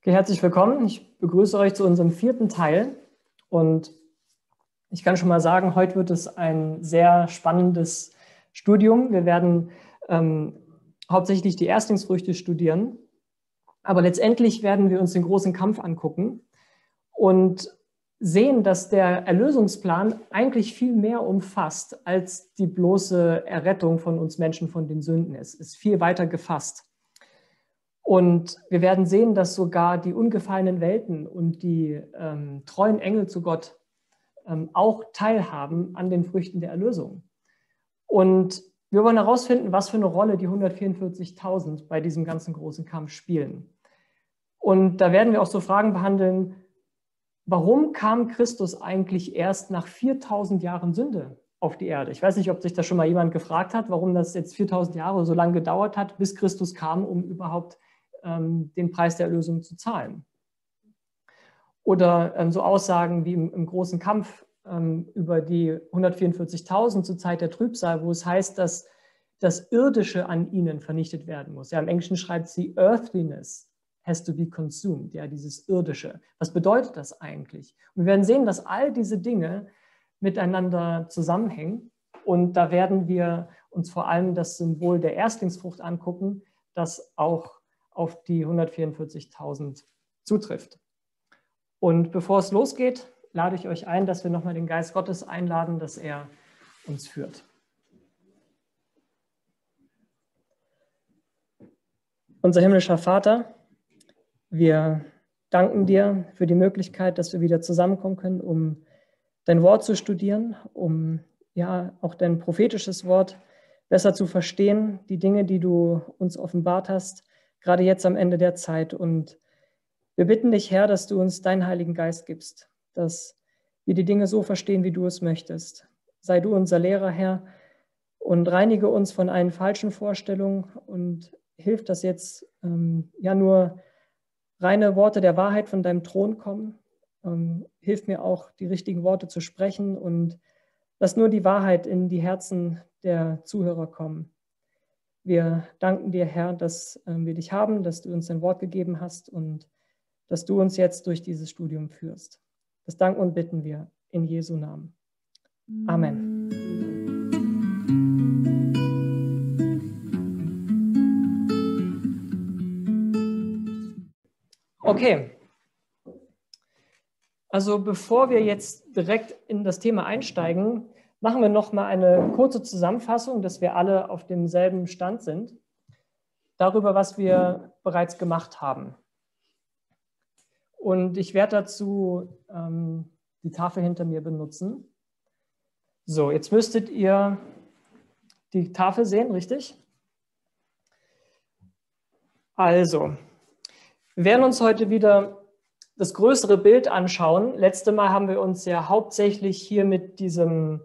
Okay, herzlich willkommen. Ich begrüße euch zu unserem vierten Teil. Und ich kann schon mal sagen, heute wird es ein sehr spannendes Studium. Wir werden ähm, hauptsächlich die Erstlingsfrüchte studieren. Aber letztendlich werden wir uns den großen Kampf angucken und sehen, dass der Erlösungsplan eigentlich viel mehr umfasst, als die bloße Errettung von uns Menschen von den Sünden. Es ist viel weiter gefasst. Und wir werden sehen, dass sogar die ungefallenen Welten und die ähm, treuen Engel zu Gott ähm, auch teilhaben an den Früchten der Erlösung. Und wir wollen herausfinden, was für eine Rolle die 144.000 bei diesem ganzen großen Kampf spielen. Und da werden wir auch so Fragen behandeln, warum kam Christus eigentlich erst nach 4000 Jahren Sünde auf die Erde? Ich weiß nicht, ob sich da schon mal jemand gefragt hat, warum das jetzt 4000 Jahre so lange gedauert hat, bis Christus kam, um überhaupt den Preis der Erlösung zu zahlen. Oder ähm, so Aussagen wie im, im großen Kampf ähm, über die 144.000 zur Zeit der Trübsal, wo es heißt, dass das Irdische an ihnen vernichtet werden muss. Ja, Im Englischen schreibt sie Earthliness has to be consumed, ja, dieses Irdische. Was bedeutet das eigentlich? Und wir werden sehen, dass all diese Dinge miteinander zusammenhängen. Und da werden wir uns vor allem das Symbol der Erstlingsfrucht angucken, das auch auf die 144.000 zutrifft. Und bevor es losgeht, lade ich euch ein, dass wir nochmal den Geist Gottes einladen, dass er uns führt. Unser himmlischer Vater, wir danken dir für die Möglichkeit, dass wir wieder zusammenkommen können, um dein Wort zu studieren, um ja auch dein prophetisches Wort besser zu verstehen, die Dinge, die du uns offenbart hast, gerade jetzt am Ende der Zeit. Und wir bitten dich, Herr, dass du uns deinen Heiligen Geist gibst, dass wir die Dinge so verstehen, wie du es möchtest. Sei du unser Lehrer, Herr, und reinige uns von allen falschen Vorstellungen und hilf, dass jetzt ähm, ja nur reine Worte der Wahrheit von deinem Thron kommen. Ähm, hilf mir auch, die richtigen Worte zu sprechen und lass nur die Wahrheit in die Herzen der Zuhörer kommen. Wir danken dir, Herr, dass ähm, wir dich haben, dass du uns dein Wort gegeben hast und dass du uns jetzt durch dieses Studium führst. Das danken und bitten wir in Jesu Namen. Amen. Okay. Also bevor wir jetzt direkt in das Thema einsteigen, machen wir noch mal eine kurze Zusammenfassung, dass wir alle auf demselben Stand sind, darüber, was wir bereits gemacht haben. Und ich werde dazu ähm, die Tafel hinter mir benutzen. So, jetzt müsstet ihr die Tafel sehen, richtig? Also, wir werden uns heute wieder das größere Bild anschauen. Letzte Mal haben wir uns ja hauptsächlich hier mit diesem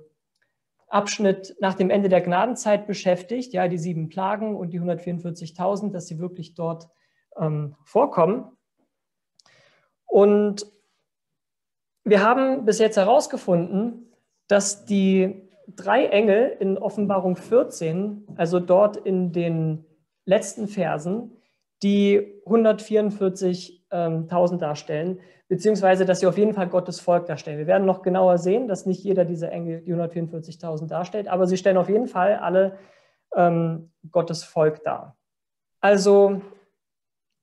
Abschnitt nach dem Ende der Gnadenzeit beschäftigt, ja, die sieben Plagen und die 144.000, dass sie wirklich dort ähm, vorkommen. Und wir haben bis jetzt herausgefunden, dass die drei Engel in Offenbarung 14, also dort in den letzten Versen, die 144 1000 darstellen, beziehungsweise dass sie auf jeden Fall Gottes Volk darstellen. Wir werden noch genauer sehen, dass nicht jeder dieser Engel die 144.000 darstellt, aber sie stellen auf jeden Fall alle ähm, Gottes Volk dar. Also,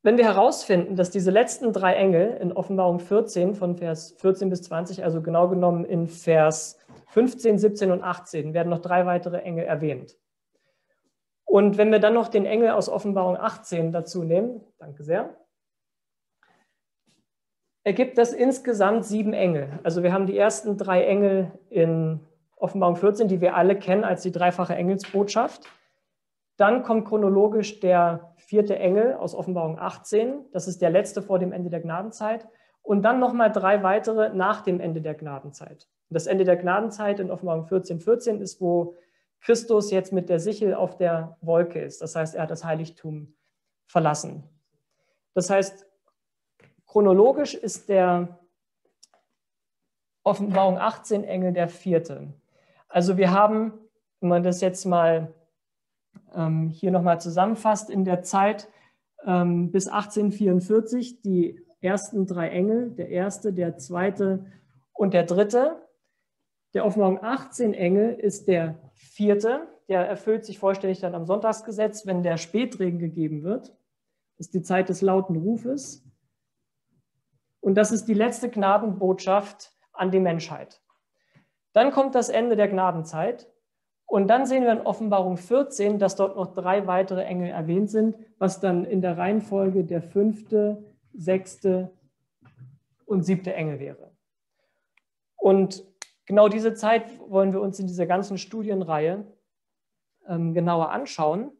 wenn wir herausfinden, dass diese letzten drei Engel in Offenbarung 14 von Vers 14 bis 20, also genau genommen in Vers 15, 17 und 18, werden noch drei weitere Engel erwähnt. Und wenn wir dann noch den Engel aus Offenbarung 18 dazu nehmen, danke sehr, ergibt das insgesamt sieben Engel. Also wir haben die ersten drei Engel in Offenbarung 14, die wir alle kennen als die dreifache Engelsbotschaft. Dann kommt chronologisch der vierte Engel aus Offenbarung 18. Das ist der letzte vor dem Ende der Gnadenzeit. Und dann nochmal drei weitere nach dem Ende der Gnadenzeit. Das Ende der Gnadenzeit in Offenbarung 14, 14 ist, wo Christus jetzt mit der Sichel auf der Wolke ist. Das heißt, er hat das Heiligtum verlassen. Das heißt, Chronologisch ist der Offenbarung 18 Engel der vierte. Also wir haben, wenn man das jetzt mal ähm, hier nochmal zusammenfasst, in der Zeit ähm, bis 1844 die ersten drei Engel, der erste, der zweite und der dritte. Der Offenbarung 18 Engel ist der vierte, der erfüllt sich vollständig dann am Sonntagsgesetz, wenn der Spätregen gegeben wird. Das ist die Zeit des lauten Rufes. Und das ist die letzte Gnadenbotschaft an die Menschheit. Dann kommt das Ende der Gnadenzeit. Und dann sehen wir in Offenbarung 14, dass dort noch drei weitere Engel erwähnt sind, was dann in der Reihenfolge der fünfte, sechste und siebte Engel wäre. Und genau diese Zeit wollen wir uns in dieser ganzen Studienreihe ähm, genauer anschauen.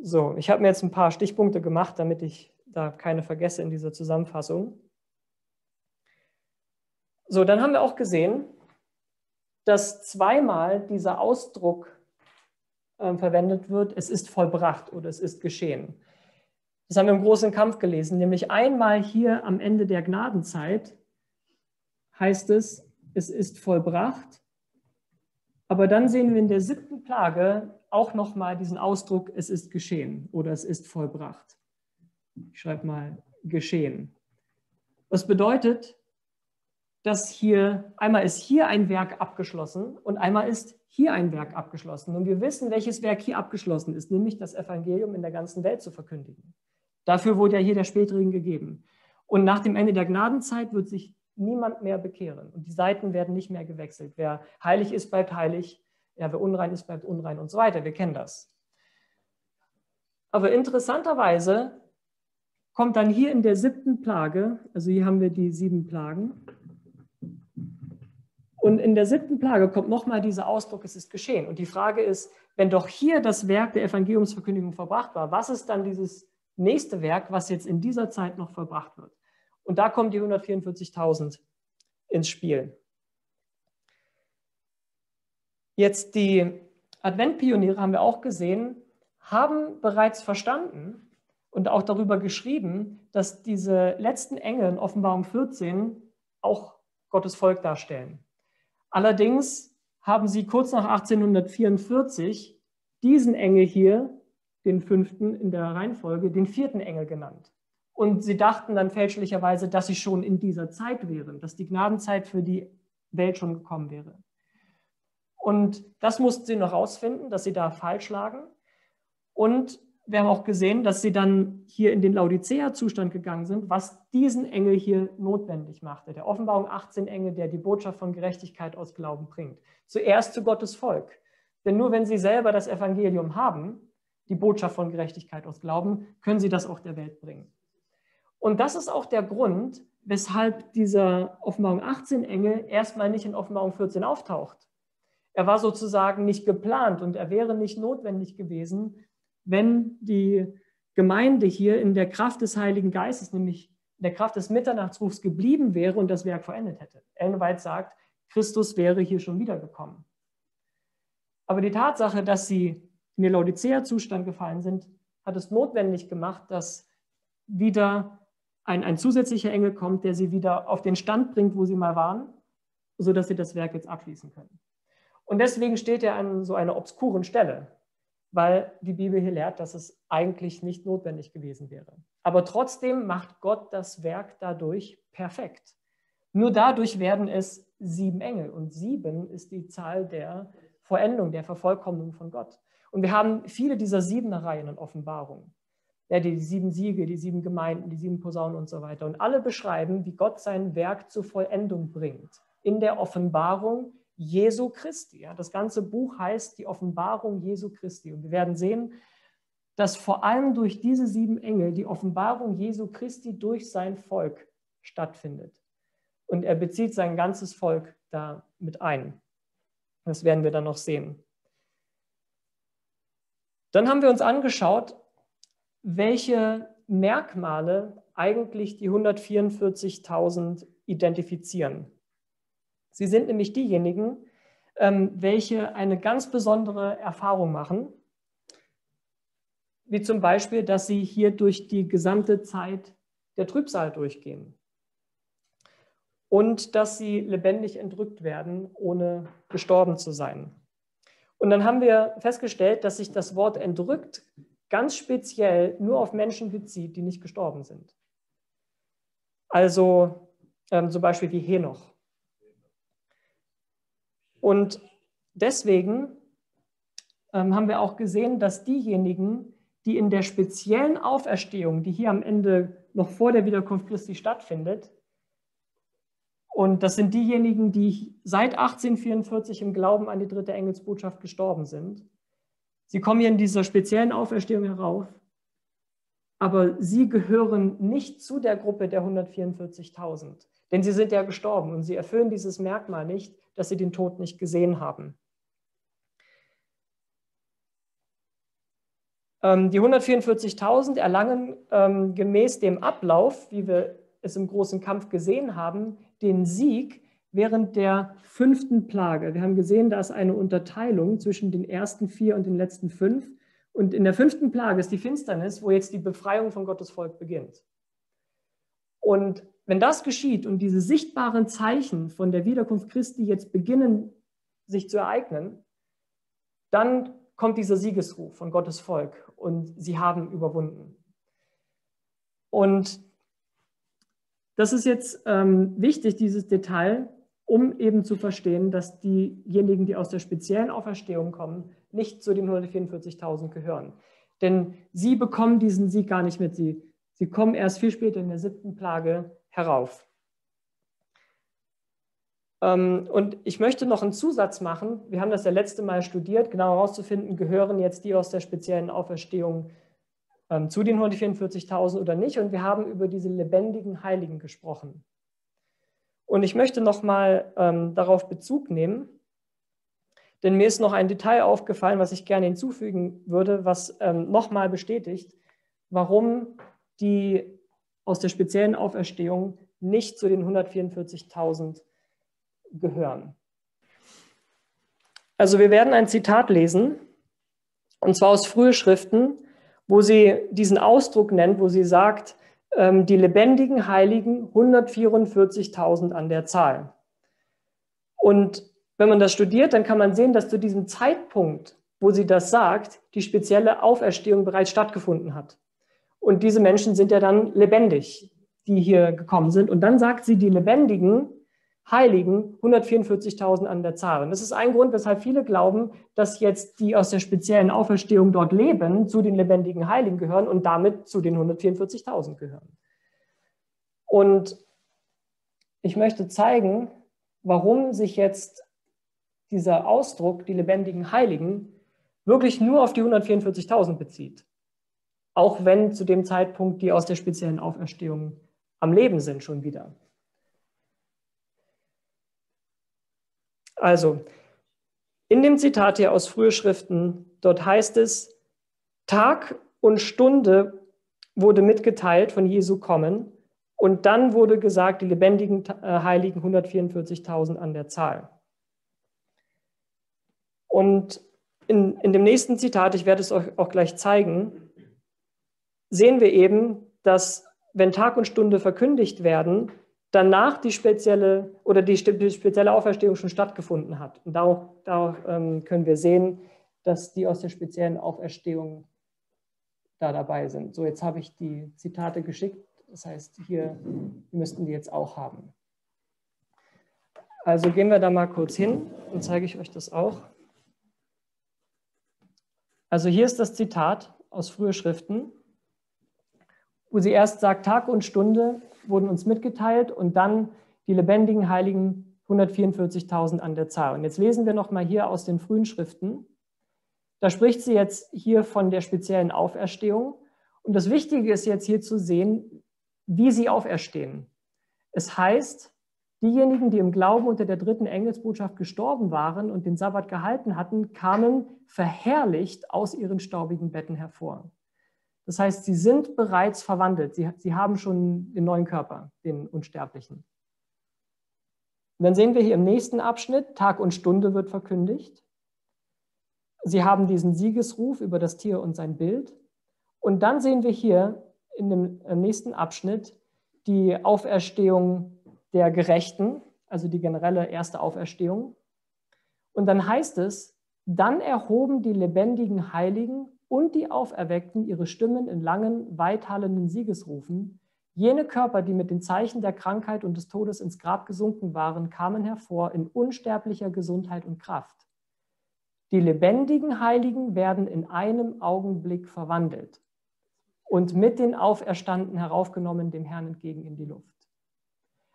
So, ich habe mir jetzt ein paar Stichpunkte gemacht, damit ich da keine vergesse in dieser Zusammenfassung. So, dann haben wir auch gesehen, dass zweimal dieser Ausdruck äh, verwendet wird, es ist vollbracht oder es ist geschehen. Das haben wir im großen Kampf gelesen, nämlich einmal hier am Ende der Gnadenzeit heißt es, es ist vollbracht. Aber dann sehen wir in der siebten Plage auch nochmal diesen Ausdruck, es ist geschehen oder es ist vollbracht. Ich schreibe mal geschehen. Was bedeutet, dass hier einmal ist hier ein Werk abgeschlossen und einmal ist hier ein Werk abgeschlossen. Und wir wissen, welches Werk hier abgeschlossen ist, nämlich das Evangelium in der ganzen Welt zu verkündigen. Dafür wurde ja hier der Spätregen gegeben. Und nach dem Ende der Gnadenzeit wird sich niemand mehr bekehren und die Seiten werden nicht mehr gewechselt. Wer heilig ist, bleibt heilig. Ja, wer unrein ist, bleibt unrein und so weiter. Wir kennen das. Aber interessanterweise kommt dann hier in der siebten Plage, also hier haben wir die sieben Plagen, und in der siebten Plage kommt nochmal dieser Ausdruck, es ist geschehen. Und die Frage ist, wenn doch hier das Werk der Evangeliumsverkündigung verbracht war, was ist dann dieses nächste Werk, was jetzt in dieser Zeit noch verbracht wird? Und da kommen die 144.000 ins Spiel. Jetzt die Adventpioniere haben wir auch gesehen, haben bereits verstanden und auch darüber geschrieben, dass diese letzten Engel in Offenbarung 14 auch Gottes Volk darstellen. Allerdings haben sie kurz nach 1844 diesen Engel hier, den fünften in der Reihenfolge, den vierten Engel genannt. Und sie dachten dann fälschlicherweise, dass sie schon in dieser Zeit wären, dass die Gnadenzeit für die Welt schon gekommen wäre. Und das mussten sie noch rausfinden, dass sie da falsch lagen. Und wir haben auch gesehen, dass sie dann hier in den Laodicea-Zustand gegangen sind, was diesen Engel hier notwendig machte. Der Offenbarung 18 Engel, der die Botschaft von Gerechtigkeit aus Glauben bringt. Zuerst zu Gottes Volk. Denn nur wenn sie selber das Evangelium haben, die Botschaft von Gerechtigkeit aus Glauben, können sie das auch der Welt bringen. Und das ist auch der Grund, weshalb dieser Offenbarung 18 Engel erstmal nicht in Offenbarung 14 auftaucht. Er war sozusagen nicht geplant und er wäre nicht notwendig gewesen, wenn die Gemeinde hier in der Kraft des Heiligen Geistes, nämlich in der Kraft des Mitternachtsrufs geblieben wäre und das Werk verendet hätte. Ellen White sagt, Christus wäre hier schon wiedergekommen. Aber die Tatsache, dass sie in den Laodicea-Zustand gefallen sind, hat es notwendig gemacht, dass wieder ein, ein zusätzlicher Engel kommt, der sie wieder auf den Stand bringt, wo sie mal waren, sodass sie das Werk jetzt abschließen können. Und deswegen steht er an so einer obskuren Stelle weil die Bibel hier lehrt, dass es eigentlich nicht notwendig gewesen wäre. Aber trotzdem macht Gott das Werk dadurch perfekt. Nur dadurch werden es sieben Engel und sieben ist die Zahl der Vollendung, der Vervollkommnung von Gott. Und wir haben viele dieser siebener Reihen in Offenbarung. Ja, die sieben Siege, die sieben Gemeinden, die sieben Posaunen und so weiter. Und alle beschreiben, wie Gott sein Werk zur Vollendung bringt. In der Offenbarung Jesu Christi. Ja, das ganze Buch heißt die Offenbarung Jesu Christi. Und wir werden sehen, dass vor allem durch diese sieben Engel die Offenbarung Jesu Christi durch sein Volk stattfindet. Und er bezieht sein ganzes Volk da mit ein. Das werden wir dann noch sehen. Dann haben wir uns angeschaut, welche Merkmale eigentlich die 144.000 identifizieren. Sie sind nämlich diejenigen, ähm, welche eine ganz besondere Erfahrung machen, wie zum Beispiel, dass sie hier durch die gesamte Zeit der Trübsal durchgehen und dass sie lebendig entrückt werden, ohne gestorben zu sein. Und dann haben wir festgestellt, dass sich das Wort entrückt ganz speziell nur auf Menschen bezieht, die nicht gestorben sind. Also ähm, zum Beispiel wie Henoch. Und deswegen ähm, haben wir auch gesehen, dass diejenigen, die in der speziellen Auferstehung, die hier am Ende noch vor der Wiederkunft Christi stattfindet, und das sind diejenigen, die seit 1844 im Glauben an die dritte Engelsbotschaft gestorben sind. Sie kommen hier in dieser speziellen Auferstehung herauf, aber sie gehören nicht zu der Gruppe der 144.000, denn sie sind ja gestorben und sie erfüllen dieses Merkmal nicht, dass sie den Tod nicht gesehen haben. Ähm, die 144.000 erlangen ähm, gemäß dem Ablauf, wie wir es im großen Kampf gesehen haben, den Sieg während der fünften Plage. Wir haben gesehen, da ist eine Unterteilung zwischen den ersten vier und den letzten fünf. Und in der fünften Plage ist die Finsternis, wo jetzt die Befreiung von Gottes Volk beginnt. Und wenn das geschieht und diese sichtbaren Zeichen von der Wiederkunft Christi jetzt beginnen, sich zu ereignen, dann kommt dieser Siegesruf von Gottes Volk und sie haben überwunden. Und das ist jetzt ähm, wichtig, dieses Detail, um eben zu verstehen, dass diejenigen, die aus der speziellen Auferstehung kommen, nicht zu den 144.000 gehören. Denn sie bekommen diesen Sieg gar nicht mit. Sie, sie kommen erst viel später in der siebten Plage herauf. Ähm, und ich möchte noch einen Zusatz machen. Wir haben das ja letzte Mal studiert, genau herauszufinden, gehören jetzt die aus der speziellen Auferstehung ähm, zu den 144.000 oder nicht. Und wir haben über diese lebendigen Heiligen gesprochen. Und ich möchte nochmal ähm, darauf Bezug nehmen, denn mir ist noch ein Detail aufgefallen, was ich gerne hinzufügen würde, was ähm, nochmal bestätigt, warum die aus der speziellen Auferstehung nicht zu den 144.000 gehören. Also wir werden ein Zitat lesen, und zwar aus frühe Schriften, wo sie diesen Ausdruck nennt, wo sie sagt, ähm, die lebendigen Heiligen 144.000 an der Zahl. Und wenn man das studiert, dann kann man sehen, dass zu diesem Zeitpunkt, wo sie das sagt, die spezielle Auferstehung bereits stattgefunden hat. Und diese Menschen sind ja dann lebendig, die hier gekommen sind. Und dann sagt sie, die Lebendigen Heiligen 144.000 an der Zahl. Und das ist ein Grund, weshalb viele glauben, dass jetzt die aus der speziellen Auferstehung dort leben, zu den lebendigen Heiligen gehören und damit zu den 144.000 gehören. Und ich möchte zeigen, warum sich jetzt dieser Ausdruck, die lebendigen Heiligen, wirklich nur auf die 144.000 bezieht. Auch wenn zu dem Zeitpunkt die aus der speziellen Auferstehung am Leben sind schon wieder. Also, in dem Zitat hier aus frühe Schriften, dort heißt es, Tag und Stunde wurde mitgeteilt von Jesu kommen und dann wurde gesagt, die lebendigen äh, Heiligen 144.000 an der Zahl. Und in, in dem nächsten Zitat, ich werde es euch auch gleich zeigen, sehen wir eben, dass wenn Tag und Stunde verkündigt werden, danach die spezielle oder die, spezielle Auferstehung schon stattgefunden hat. Und darauf, darauf ähm, können wir sehen, dass die aus der speziellen Auferstehung da dabei sind. So, jetzt habe ich die Zitate geschickt. Das heißt, hier müssten die jetzt auch haben. Also gehen wir da mal kurz hin und zeige ich euch das auch. Also hier ist das Zitat aus frühe Schriften, wo sie erst sagt, Tag und Stunde wurden uns mitgeteilt und dann die lebendigen Heiligen 144.000 an der Zahl. Und jetzt lesen wir nochmal hier aus den frühen Schriften. Da spricht sie jetzt hier von der speziellen Auferstehung. Und das Wichtige ist jetzt hier zu sehen, wie sie auferstehen. Es heißt, diejenigen, die im Glauben unter der dritten Engelsbotschaft gestorben waren und den Sabbat gehalten hatten, kamen verherrlicht aus ihren staubigen Betten hervor. Das heißt, sie sind bereits verwandelt. Sie, sie haben schon den neuen Körper, den Unsterblichen. Und dann sehen wir hier im nächsten Abschnitt, Tag und Stunde wird verkündigt. Sie haben diesen Siegesruf über das Tier und sein Bild. Und dann sehen wir hier in dem nächsten Abschnitt die Auferstehung der Gerechten, also die generelle erste Auferstehung. Und dann heißt es, dann erhoben die lebendigen Heiligen und die Auferweckten ihre Stimmen in langen, weithallenden Siegesrufen. Jene Körper, die mit den Zeichen der Krankheit und des Todes ins Grab gesunken waren, kamen hervor in unsterblicher Gesundheit und Kraft. Die lebendigen Heiligen werden in einem Augenblick verwandelt und mit den Auferstandenen heraufgenommen dem Herrn entgegen in die Luft.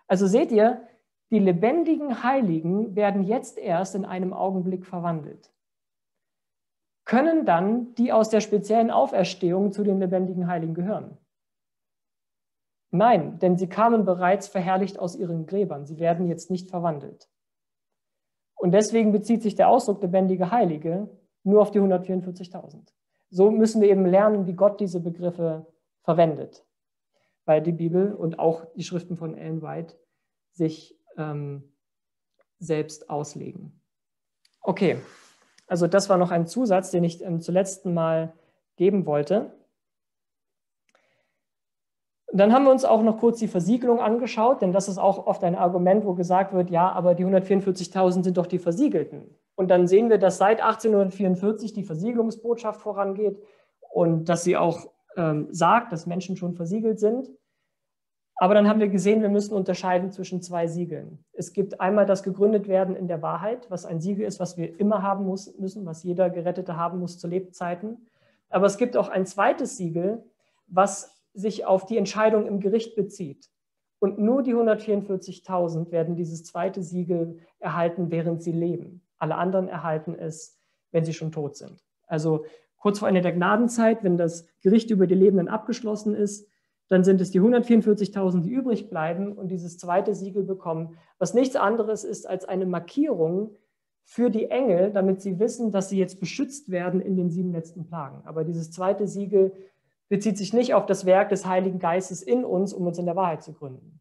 Also seht ihr, die lebendigen Heiligen werden jetzt erst in einem Augenblick verwandelt. Können dann die aus der speziellen Auferstehung zu den lebendigen Heiligen gehören? Nein, denn sie kamen bereits verherrlicht aus ihren Gräbern. Sie werden jetzt nicht verwandelt. Und deswegen bezieht sich der Ausdruck lebendige Heilige nur auf die 144.000 so müssen wir eben lernen, wie Gott diese Begriffe verwendet, weil die Bibel und auch die Schriften von Ellen White sich ähm, selbst auslegen. Okay, also das war noch ein Zusatz, den ich ähm, zuletzt Mal geben wollte. Dann haben wir uns auch noch kurz die Versiegelung angeschaut, denn das ist auch oft ein Argument, wo gesagt wird, ja, aber die 144.000 sind doch die Versiegelten. Und dann sehen wir, dass seit 1844 die Versiegelungsbotschaft vorangeht und dass sie auch ähm, sagt, dass Menschen schon versiegelt sind. Aber dann haben wir gesehen, wir müssen unterscheiden zwischen zwei Siegeln. Es gibt einmal das gegründet werden in der Wahrheit, was ein Siegel ist, was wir immer haben muss, müssen, was jeder Gerettete haben muss zu Lebzeiten. Aber es gibt auch ein zweites Siegel, was sich auf die Entscheidung im Gericht bezieht. Und nur die 144.000 werden dieses zweite Siegel erhalten, während sie leben. Alle anderen erhalten es, wenn sie schon tot sind. Also kurz vor Ende der Gnadenzeit, wenn das Gericht über die Lebenden abgeschlossen ist, dann sind es die 144.000, die übrig bleiben und dieses zweite Siegel bekommen, was nichts anderes ist als eine Markierung für die Engel, damit sie wissen, dass sie jetzt beschützt werden in den sieben letzten Plagen. Aber dieses zweite Siegel bezieht sich nicht auf das Werk des Heiligen Geistes in uns, um uns in der Wahrheit zu gründen.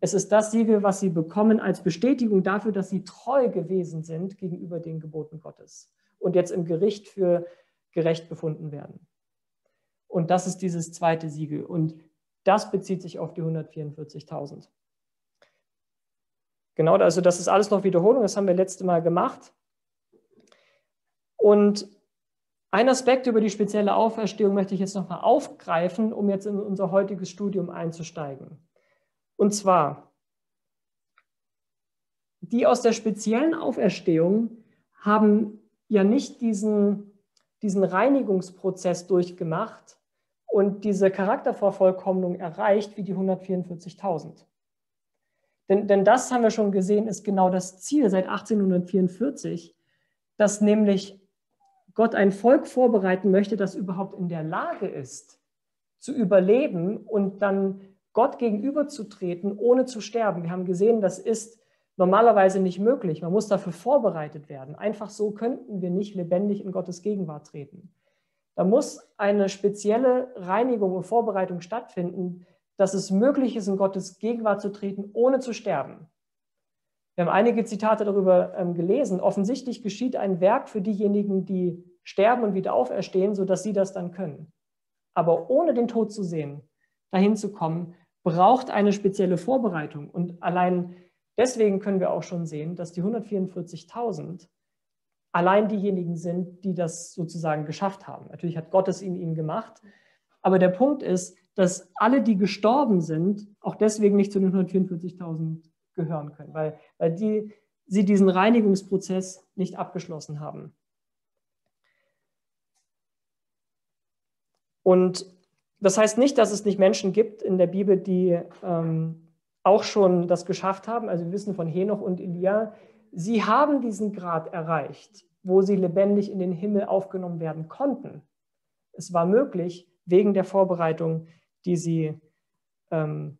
Es ist das Siegel, was sie bekommen als Bestätigung dafür, dass sie treu gewesen sind gegenüber den Geboten Gottes und jetzt im Gericht für gerecht befunden werden. Und das ist dieses zweite Siegel. Und das bezieht sich auf die 144.000. Genau, also das ist alles noch Wiederholung, das haben wir letzte Mal gemacht. Und ein Aspekt über die spezielle Auferstehung möchte ich jetzt nochmal aufgreifen, um jetzt in unser heutiges Studium einzusteigen. Und zwar, die aus der speziellen Auferstehung haben ja nicht diesen, diesen Reinigungsprozess durchgemacht und diese Charaktervervollkommnung erreicht wie die 144.000. Denn, denn das haben wir schon gesehen, ist genau das Ziel seit 1844, dass nämlich Gott ein Volk vorbereiten möchte, das überhaupt in der Lage ist, zu überleben und dann Gott gegenüberzutreten, ohne zu sterben. Wir haben gesehen, das ist normalerweise nicht möglich. Man muss dafür vorbereitet werden. Einfach so könnten wir nicht lebendig in Gottes Gegenwart treten. Da muss eine spezielle Reinigung und Vorbereitung stattfinden, dass es möglich ist, in Gottes Gegenwart zu treten, ohne zu sterben. Wir haben einige Zitate darüber ähm, gelesen. Offensichtlich geschieht ein Werk für diejenigen, die sterben und wieder auferstehen, sodass sie das dann können. Aber ohne den Tod zu sehen, dahin zu kommen, braucht eine spezielle Vorbereitung. Und allein deswegen können wir auch schon sehen, dass die 144.000 allein diejenigen sind, die das sozusagen geschafft haben. Natürlich hat Gott es in ihnen gemacht. Aber der Punkt ist, dass alle, die gestorben sind, auch deswegen nicht zu den 144.000 gehören können, weil, weil die, sie diesen Reinigungsprozess nicht abgeschlossen haben. Und das heißt nicht, dass es nicht Menschen gibt in der Bibel, die ähm, auch schon das geschafft haben. Also wir wissen von Henoch und Elia, sie haben diesen Grad erreicht, wo sie lebendig in den Himmel aufgenommen werden konnten. Es war möglich wegen der Vorbereitung, die sie ähm,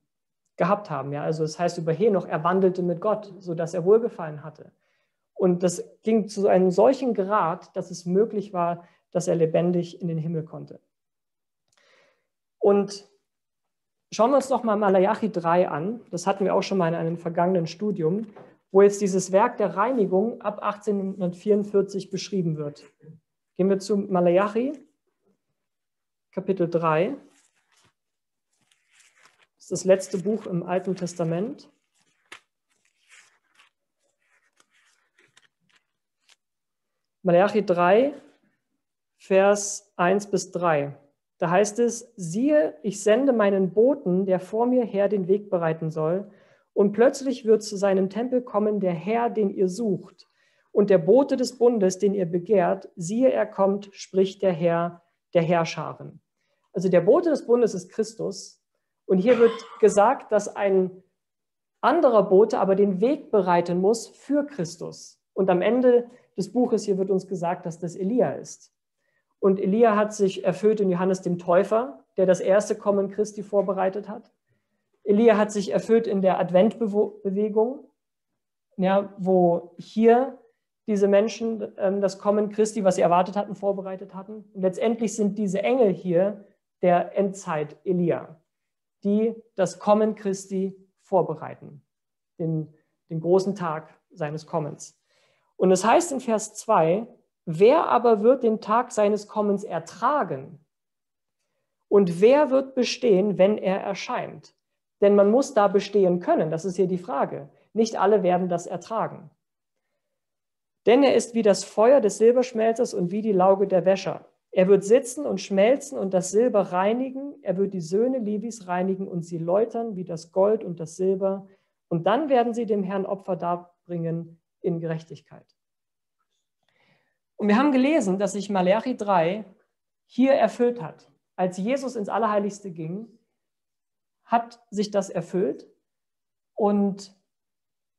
gehabt haben. Ja, also es das heißt über Henoch, er wandelte mit Gott, sodass er Wohlgefallen hatte. Und das ging zu einem solchen Grad, dass es möglich war, dass er lebendig in den Himmel konnte. Und schauen wir uns doch mal Malachi 3 an. Das hatten wir auch schon mal in einem vergangenen Studium, wo jetzt dieses Werk der Reinigung ab 1844 beschrieben wird. Gehen wir zu Malachi, Kapitel 3. Das ist das letzte Buch im Alten Testament. Malachi 3, Vers 1 bis 3. Da heißt es, siehe, ich sende meinen Boten, der vor mir her den Weg bereiten soll, und plötzlich wird zu seinem Tempel kommen der Herr, den ihr sucht, und der Bote des Bundes, den ihr begehrt, siehe, er kommt, spricht der Herr der Herrscharen. Also der Bote des Bundes ist Christus. Und hier wird gesagt, dass ein anderer Bote aber den Weg bereiten muss für Christus. Und am Ende des Buches hier wird uns gesagt, dass das Elia ist. Und Elia hat sich erfüllt in Johannes dem Täufer, der das erste Kommen Christi vorbereitet hat. Elia hat sich erfüllt in der Adventbewegung, ja, wo hier diese Menschen ähm, das Kommen Christi, was sie erwartet hatten, vorbereitet hatten. Und letztendlich sind diese Engel hier der Endzeit Elia, die das Kommen Christi vorbereiten, den, den großen Tag seines Kommens. Und es heißt in Vers 2, wer aber wird den Tag seines Kommens ertragen? Und wer wird bestehen, wenn er erscheint? Denn man muss da bestehen können, das ist hier die Frage. Nicht alle werden das ertragen. Denn er ist wie das Feuer des Silberschmelzers und wie die Lauge der Wäscher. Er wird sitzen und schmelzen und das Silber reinigen. Er wird die Söhne Levis reinigen und sie läutern wie das Gold und das Silber. Und dann werden sie dem Herrn Opfer darbringen in Gerechtigkeit. Und wir haben gelesen, dass sich Malachi 3 hier erfüllt hat. Als Jesus ins Allerheiligste ging, hat sich das erfüllt. Und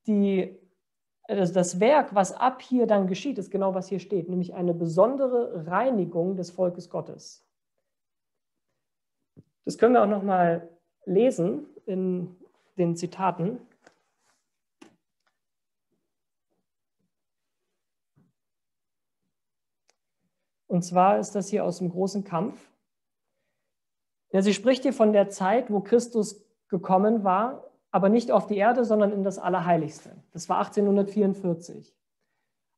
die also das Werk, was ab hier dann geschieht, ist genau, was hier steht, nämlich eine besondere Reinigung des Volkes Gottes. Das können wir auch noch mal lesen in den Zitaten. Und zwar ist das hier aus dem großen Kampf. Ja, sie spricht hier von der Zeit, wo Christus gekommen war aber nicht auf die Erde, sondern in das Allerheiligste. Das war 1844.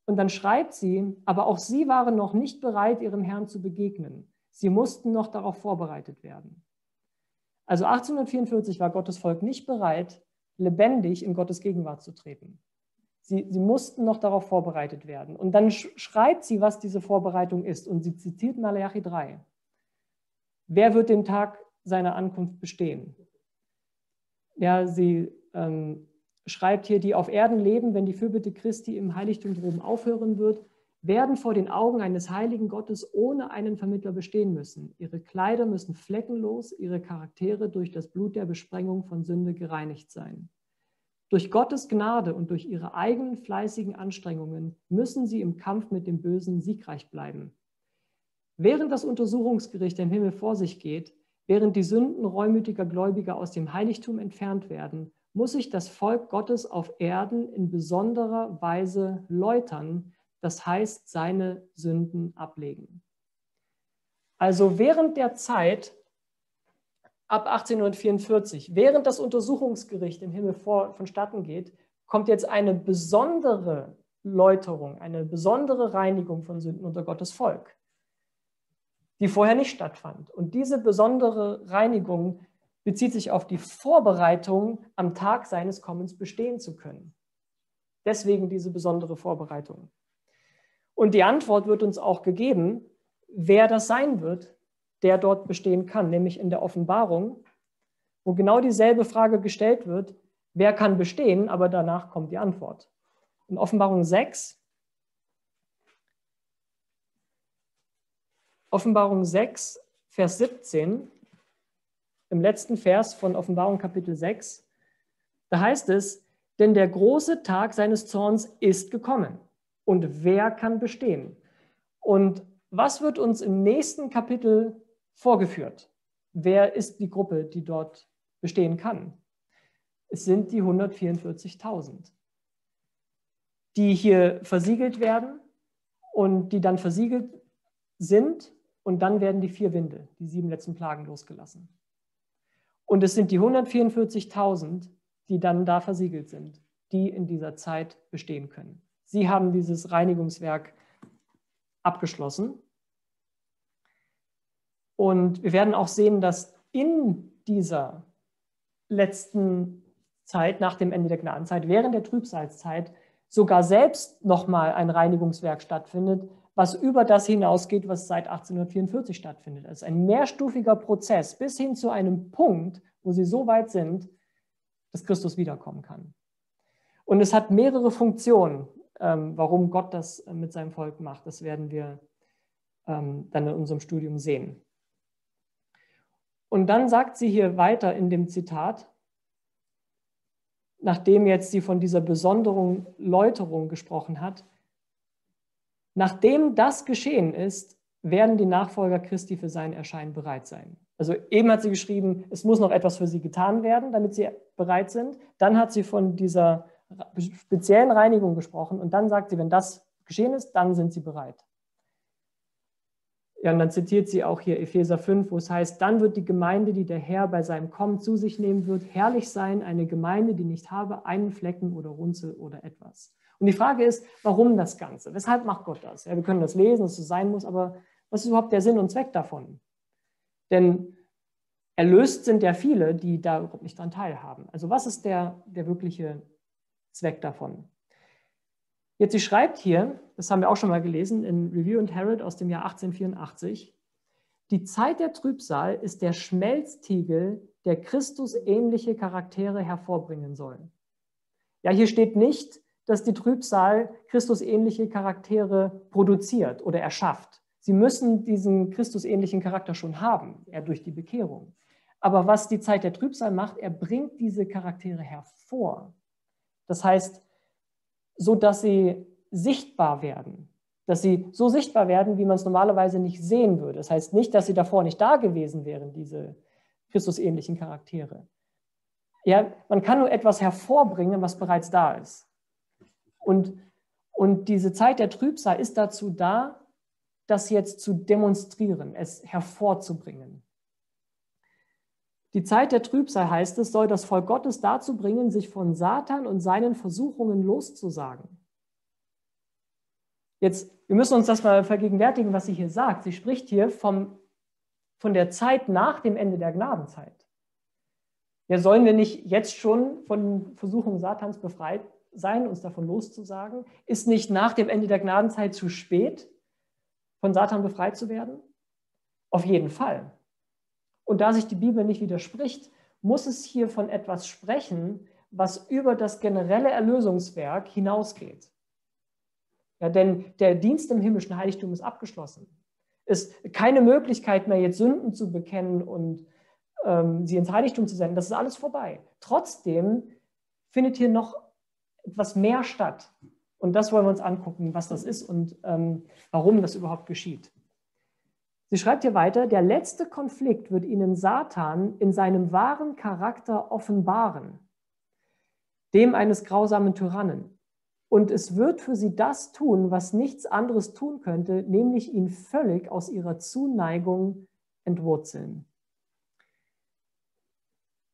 Und dann schreibt sie, aber auch sie waren noch nicht bereit, ihrem Herrn zu begegnen. Sie mussten noch darauf vorbereitet werden. Also 1844 war Gottes Volk nicht bereit, lebendig in Gottes Gegenwart zu treten. Sie, sie mussten noch darauf vorbereitet werden. Und dann schreibt sie, was diese Vorbereitung ist. Und sie zitiert Malachi 3. Wer wird den Tag seiner Ankunft bestehen? Ja, sie ähm, schreibt hier, die auf Erden leben, wenn die Fürbitte Christi im Heiligtum droben aufhören wird, werden vor den Augen eines heiligen Gottes ohne einen Vermittler bestehen müssen. Ihre Kleider müssen fleckenlos, ihre Charaktere durch das Blut der Besprengung von Sünde gereinigt sein. Durch Gottes Gnade und durch ihre eigenen fleißigen Anstrengungen müssen sie im Kampf mit dem Bösen siegreich bleiben. Während das Untersuchungsgericht im Himmel vor sich geht, Während die Sünden reumütiger Gläubiger aus dem Heiligtum entfernt werden, muss sich das Volk Gottes auf Erden in besonderer Weise läutern, das heißt seine Sünden ablegen. Also während der Zeit ab 1844, während das Untersuchungsgericht im Himmel vor, vonstatten geht, kommt jetzt eine besondere Läuterung, eine besondere Reinigung von Sünden unter Gottes Volk die vorher nicht stattfand. Und diese besondere Reinigung bezieht sich auf die Vorbereitung, am Tag seines Kommens bestehen zu können. Deswegen diese besondere Vorbereitung. Und die Antwort wird uns auch gegeben, wer das sein wird, der dort bestehen kann, nämlich in der Offenbarung, wo genau dieselbe Frage gestellt wird, wer kann bestehen, aber danach kommt die Antwort. In Offenbarung 6, Offenbarung 6, Vers 17, im letzten Vers von Offenbarung Kapitel 6, da heißt es, denn der große Tag seines Zorns ist gekommen. Und wer kann bestehen? Und was wird uns im nächsten Kapitel vorgeführt? Wer ist die Gruppe, die dort bestehen kann? Es sind die 144.000, die hier versiegelt werden und die dann versiegelt sind und dann werden die vier Winde, die sieben letzten Plagen, losgelassen. Und es sind die 144.000, die dann da versiegelt sind, die in dieser Zeit bestehen können. Sie haben dieses Reinigungswerk abgeschlossen. Und wir werden auch sehen, dass in dieser letzten Zeit, nach dem Ende der Gnadenzeit, während der Trübsalzeit, sogar selbst nochmal ein Reinigungswerk stattfindet, was über das hinausgeht, was seit 1844 stattfindet. Es ist ein mehrstufiger Prozess bis hin zu einem Punkt, wo sie so weit sind, dass Christus wiederkommen kann. Und es hat mehrere Funktionen, ähm, warum Gott das äh, mit seinem Volk macht. Das werden wir ähm, dann in unserem Studium sehen. Und dann sagt sie hier weiter in dem Zitat, nachdem jetzt sie von dieser besonderen Läuterung gesprochen hat, nachdem das geschehen ist, werden die Nachfolger Christi für sein Erscheinen bereit sein. Also eben hat sie geschrieben, es muss noch etwas für sie getan werden, damit sie bereit sind. Dann hat sie von dieser speziellen Reinigung gesprochen und dann sagt sie, wenn das geschehen ist, dann sind sie bereit. Ja, und dann zitiert sie auch hier Epheser 5, wo es heißt, dann wird die Gemeinde, die der Herr bei seinem Kommen zu sich nehmen wird, herrlich sein, eine Gemeinde, die nicht habe einen Flecken oder Runzel oder etwas. Und die Frage ist, warum das Ganze? Weshalb macht Gott das? Ja, wir können das lesen, dass es so sein muss, aber was ist überhaupt der Sinn und Zweck davon? Denn erlöst sind ja viele, die da überhaupt nicht dran teilhaben. Also was ist der, der wirkliche Zweck davon? Jetzt, sie schreibt hier, das haben wir auch schon mal gelesen in Review and Herald aus dem Jahr 1884, die Zeit der Trübsal ist der Schmelztiegel, der Christus ähnliche Charaktere hervorbringen soll. Ja, hier steht nicht, dass die Trübsal Christus ähnliche Charaktere produziert oder erschafft. Sie müssen diesen Christus ähnlichen Charakter schon haben, er durch die Bekehrung. Aber was die Zeit der Trübsal macht, er bringt diese Charaktere hervor. Das heißt, so dass sie sichtbar werden. Dass sie so sichtbar werden, wie man es normalerweise nicht sehen würde. Das heißt nicht, dass sie davor nicht da gewesen wären, diese Christusähnlichen Charaktere. Ja, man kann nur etwas hervorbringen, was bereits da ist. Und, und diese Zeit der Trübsal ist dazu da, das jetzt zu demonstrieren, es hervorzubringen. Die Zeit der Trübsal heißt es, soll das Volk Gottes dazu bringen, sich von Satan und seinen Versuchungen loszusagen. Jetzt, wir müssen uns das mal vergegenwärtigen, was sie hier sagt. Sie spricht hier vom, von der Zeit nach dem Ende der Gnadenzeit. Ja, sollen wir nicht jetzt schon von Versuchungen Satans befreit sein, uns davon loszusagen? Ist nicht nach dem Ende der Gnadenzeit zu spät, von Satan befreit zu werden? Auf jeden Fall. Und da sich die Bibel nicht widerspricht, muss es hier von etwas sprechen, was über das generelle Erlösungswerk hinausgeht. Ja, denn der Dienst im himmlischen Heiligtum ist abgeschlossen. Es ist keine Möglichkeit mehr, jetzt Sünden zu bekennen und ähm, sie ins Heiligtum zu senden. Das ist alles vorbei. Trotzdem findet hier noch etwas mehr statt. Und das wollen wir uns angucken, was das ist und ähm, warum das überhaupt geschieht. Sie schreibt hier weiter, der letzte Konflikt wird Ihnen Satan in seinem wahren Charakter offenbaren, dem eines grausamen Tyrannen. Und es wird für Sie das tun, was nichts anderes tun könnte, nämlich ihn völlig aus Ihrer Zuneigung entwurzeln.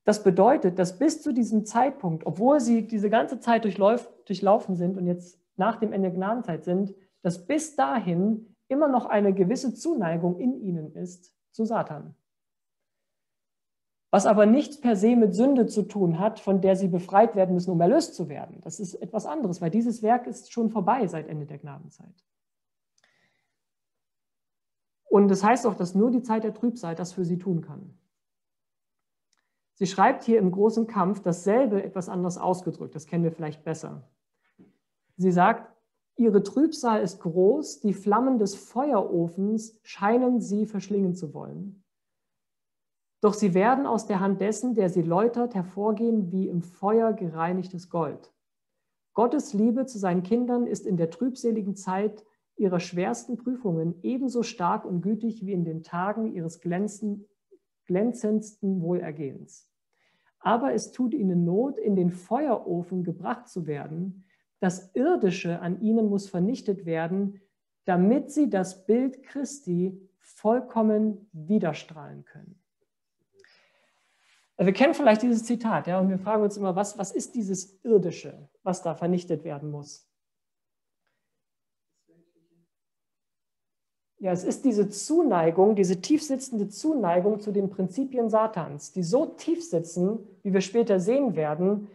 Das bedeutet, dass bis zu diesem Zeitpunkt, obwohl Sie diese ganze Zeit durchlaufen sind und jetzt nach dem Ende der Gnadenzeit sind, dass bis dahin immer noch eine gewisse Zuneigung in ihnen ist zu Satan. Was aber nichts per se mit Sünde zu tun hat, von der sie befreit werden müssen, um erlöst zu werden. Das ist etwas anderes, weil dieses Werk ist schon vorbei seit Ende der Gnadenzeit. Und das heißt auch, dass nur die Zeit der Trübsal das für sie tun kann. Sie schreibt hier im großen Kampf dasselbe etwas anders ausgedrückt. Das kennen wir vielleicht besser. Sie sagt, Ihre Trübsal ist groß, die Flammen des Feuerofens scheinen sie verschlingen zu wollen. Doch sie werden aus der Hand dessen, der sie läutert, hervorgehen wie im Feuer gereinigtes Gold. Gottes Liebe zu seinen Kindern ist in der trübseligen Zeit ihrer schwersten Prüfungen ebenso stark und gütig wie in den Tagen ihres glänzendsten Wohlergehens. Aber es tut ihnen Not, in den Feuerofen gebracht zu werden, das Irdische an ihnen muss vernichtet werden, damit sie das Bild Christi vollkommen widerstrahlen können. Also wir kennen vielleicht dieses Zitat, ja, und wir fragen uns immer, was, was ist dieses Irdische, was da vernichtet werden muss? Ja, es ist diese Zuneigung, diese tiefsitzende Zuneigung zu den Prinzipien Satans, die so tief sitzen, wie wir später sehen werden,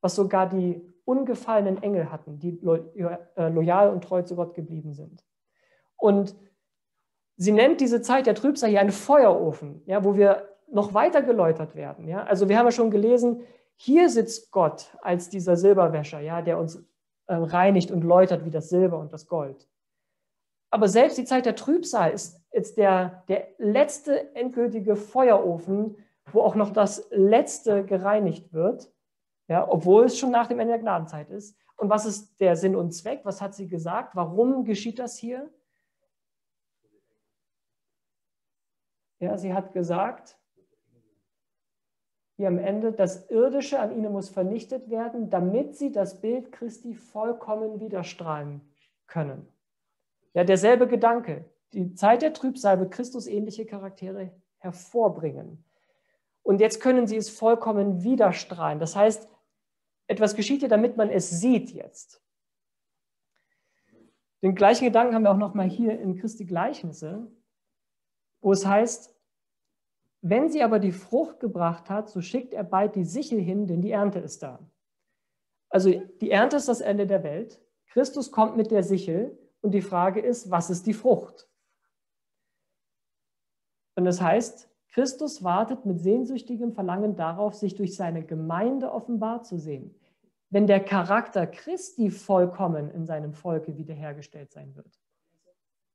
was sogar die ungefallenen Engel hatten, die äh, loyal und treu zu Gott geblieben sind. Und sie nennt diese Zeit der Trübsal hier einen Feuerofen, ja, wo wir noch weiter geläutert werden. Ja? Also wir haben ja schon gelesen, hier sitzt Gott als dieser Silberwäscher, ja, der uns äh, reinigt und läutert wie das Silber und das Gold. Aber selbst die Zeit der Trübsal ist jetzt der, der letzte endgültige Feuerofen, wo auch noch das Letzte gereinigt wird, ja, obwohl es schon nach dem Ende der Gnadenzeit ist. Und was ist der Sinn und Zweck? Was hat sie gesagt? Warum geschieht das hier? Ja, sie hat gesagt, hier am Ende, das Irdische an ihnen muss vernichtet werden, damit sie das Bild Christi vollkommen widerstrahlen können. Ja, derselbe Gedanke. Die Zeit der Trübsal wird Christus ähnliche Charaktere hervorbringen. Und jetzt können sie es vollkommen widerstrahlen. Das heißt, etwas geschieht hier, damit man es sieht jetzt. Den gleichen Gedanken haben wir auch nochmal hier in Christi Gleichnisse, wo es heißt, wenn sie aber die Frucht gebracht hat, so schickt er bald die Sichel hin, denn die Ernte ist da. Also die Ernte ist das Ende der Welt. Christus kommt mit der Sichel und die Frage ist, was ist die Frucht? Und das heißt, Christus wartet mit sehnsüchtigem Verlangen darauf, sich durch seine Gemeinde offenbar zu sehen, wenn der Charakter Christi vollkommen in seinem Volke wiederhergestellt sein wird.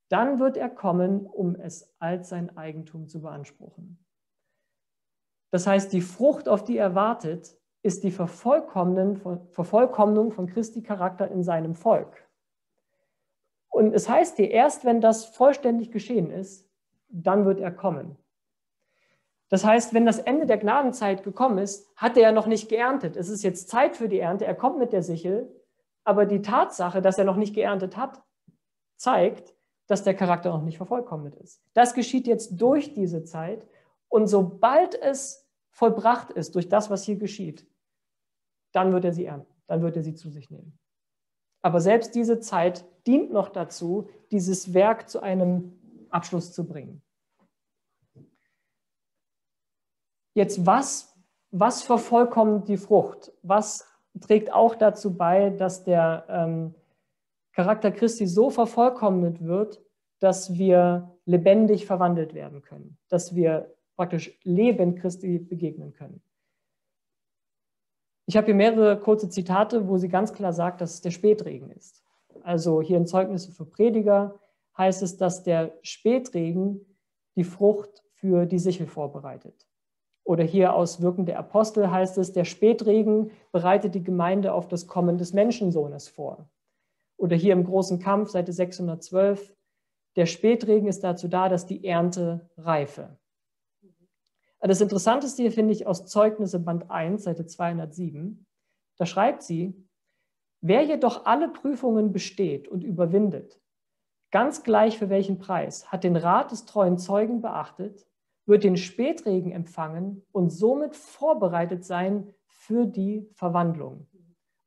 Dann wird er kommen, um es als sein Eigentum zu beanspruchen. Das heißt, die Frucht, auf die er wartet, ist die Vervollkommnung von Christi Charakter in seinem Volk. Und es heißt dir, erst wenn das vollständig geschehen ist, dann wird er kommen. Das heißt, wenn das Ende der Gnadenzeit gekommen ist, hat er ja noch nicht geerntet. Es ist jetzt Zeit für die Ernte, er kommt mit der Sichel, aber die Tatsache, dass er noch nicht geerntet hat, zeigt, dass der Charakter noch nicht vervollkommnet ist. Das geschieht jetzt durch diese Zeit und sobald es vollbracht ist durch das, was hier geschieht, dann wird er sie ernten, dann wird er sie zu sich nehmen. Aber selbst diese Zeit dient noch dazu, dieses Werk zu einem Abschluss zu bringen. Jetzt, was, was vervollkommt die Frucht? Was trägt auch dazu bei, dass der ähm, Charakter Christi so vervollkommnet wird, dass wir lebendig verwandelt werden können, dass wir praktisch Leben Christi begegnen können. Ich habe hier mehrere kurze Zitate, wo sie ganz klar sagt, dass es der Spätregen ist. Also hier in Zeugnisse für Prediger heißt es, dass der Spätregen die Frucht für die Sichel vorbereitet. Oder hier aus Wirken der Apostel heißt es, der Spätregen bereitet die Gemeinde auf das Kommen des Menschensohnes vor. Oder hier im großen Kampf, Seite 612, der Spätregen ist dazu da, dass die Ernte reife. Das Interessanteste hier finde ich aus Zeugnisse Band 1, Seite 207. Da schreibt sie, wer jedoch alle Prüfungen besteht und überwindet, ganz gleich für welchen Preis, hat den Rat des treuen Zeugen beachtet, wird den Spätregen empfangen und somit vorbereitet sein für die Verwandlung.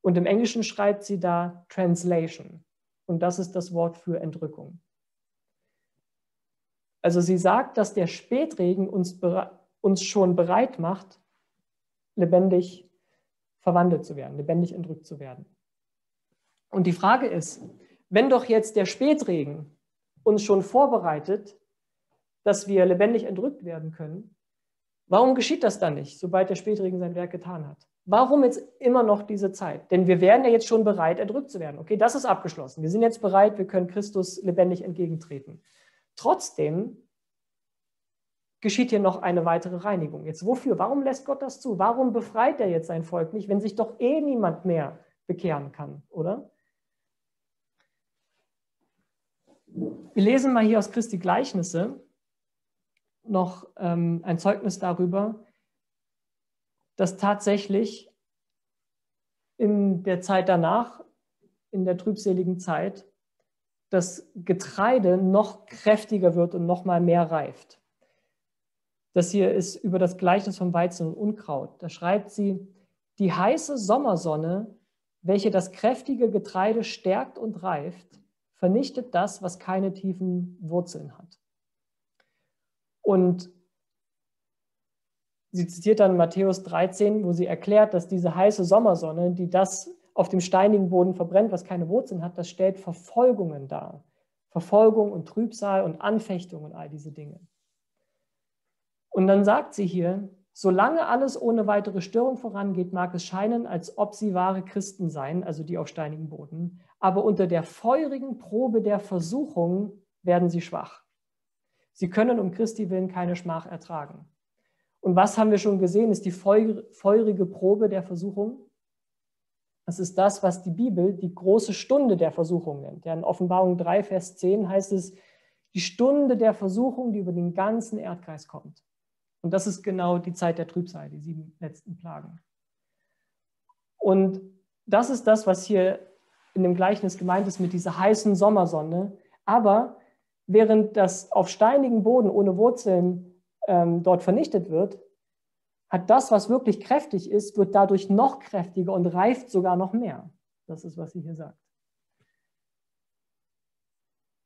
Und im Englischen schreibt sie da Translation. Und das ist das Wort für Entrückung. Also sie sagt, dass der Spätregen uns uns schon bereit macht, lebendig verwandelt zu werden, lebendig entrückt zu werden. Und die Frage ist, wenn doch jetzt der Spätregen uns schon vorbereitet, dass wir lebendig entrückt werden können, warum geschieht das dann nicht, sobald der Spätregen sein Werk getan hat? Warum jetzt immer noch diese Zeit? Denn wir wären ja jetzt schon bereit, entrückt zu werden. Okay, das ist abgeschlossen. Wir sind jetzt bereit, wir können Christus lebendig entgegentreten. Trotzdem geschieht hier noch eine weitere Reinigung. Jetzt wofür? Warum lässt Gott das zu? Warum befreit er jetzt sein Volk nicht, wenn sich doch eh niemand mehr bekehren kann, oder? Wir lesen mal hier aus Christi Gleichnisse noch ähm, ein Zeugnis darüber, dass tatsächlich in der Zeit danach, in der trübseligen Zeit, das Getreide noch kräftiger wird und noch mal mehr reift. Das hier ist über das Gleichnis vom Weizen und Unkraut. Da schreibt sie, die heiße Sommersonne, welche das kräftige Getreide stärkt und reift, vernichtet das, was keine tiefen Wurzeln hat. Und sie zitiert dann Matthäus 13, wo sie erklärt, dass diese heiße Sommersonne, die das auf dem steinigen Boden verbrennt, was keine Wurzeln hat, das stellt Verfolgungen dar. Verfolgung und Trübsal und Anfechtung und all diese Dinge. Und dann sagt sie hier, solange alles ohne weitere Störung vorangeht, mag es scheinen, als ob sie wahre Christen seien, also die auf steinigem Boden, aber unter der feurigen Probe der Versuchung werden sie schwach. Sie können um Christi willen keine Schmach ertragen. Und was haben wir schon gesehen, ist die feurige Probe der Versuchung? Das ist das, was die Bibel die große Stunde der Versuchung nennt. In Offenbarung 3, Vers 10 heißt es, die Stunde der Versuchung, die über den ganzen Erdkreis kommt. Und das ist genau die Zeit der Trübsal, die sieben letzten Plagen. Und das ist das, was hier in dem Gleichnis gemeint ist mit dieser heißen Sommersonne. Aber während das auf steinigem Boden ohne Wurzeln ähm, dort vernichtet wird, hat das, was wirklich kräftig ist, wird dadurch noch kräftiger und reift sogar noch mehr. Das ist, was sie hier sagt.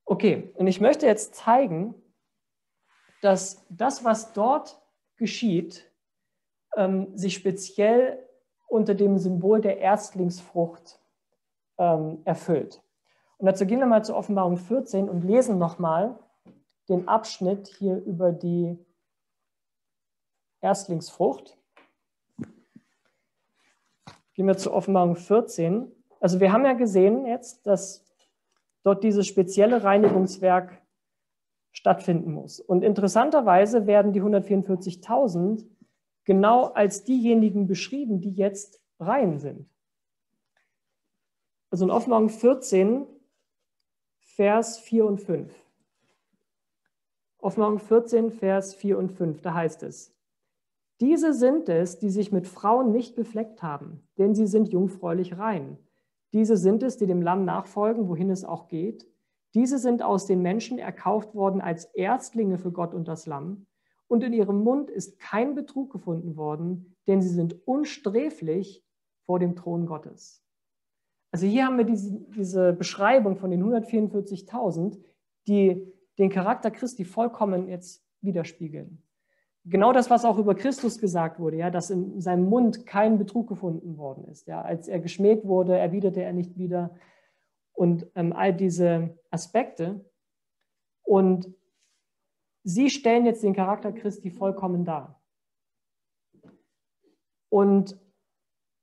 Okay, und ich möchte jetzt zeigen, dass das, was dort geschieht, ähm, sich speziell unter dem Symbol der Erstlingsfrucht ähm, erfüllt. Und dazu gehen wir mal zur Offenbarung 14 und lesen nochmal den Abschnitt hier über die Erstlingsfrucht. Gehen wir zur Offenbarung 14. Also wir haben ja gesehen jetzt, dass dort dieses spezielle Reinigungswerk stattfinden muss. Und interessanterweise werden die 144.000 genau als diejenigen beschrieben, die jetzt rein sind. Also in Offenbarung 14, Vers 4 und 5. Offenbarung 14, Vers 4 und 5, da heißt es, diese sind es, die sich mit Frauen nicht befleckt haben, denn sie sind jungfräulich rein. Diese sind es, die dem Lamm nachfolgen, wohin es auch geht. Diese sind aus den Menschen erkauft worden als Erstlinge für Gott und das Lamm. Und in ihrem Mund ist kein Betrug gefunden worden, denn sie sind unsträflich vor dem Thron Gottes. Also hier haben wir diese, diese Beschreibung von den 144.000, die den Charakter Christi vollkommen jetzt widerspiegeln. Genau das, was auch über Christus gesagt wurde, ja, dass in seinem Mund kein Betrug gefunden worden ist. Ja. Als er geschmäht wurde, erwiderte er nicht wieder, und ähm, all diese Aspekte. Und sie stellen jetzt den Charakter Christi vollkommen dar. Und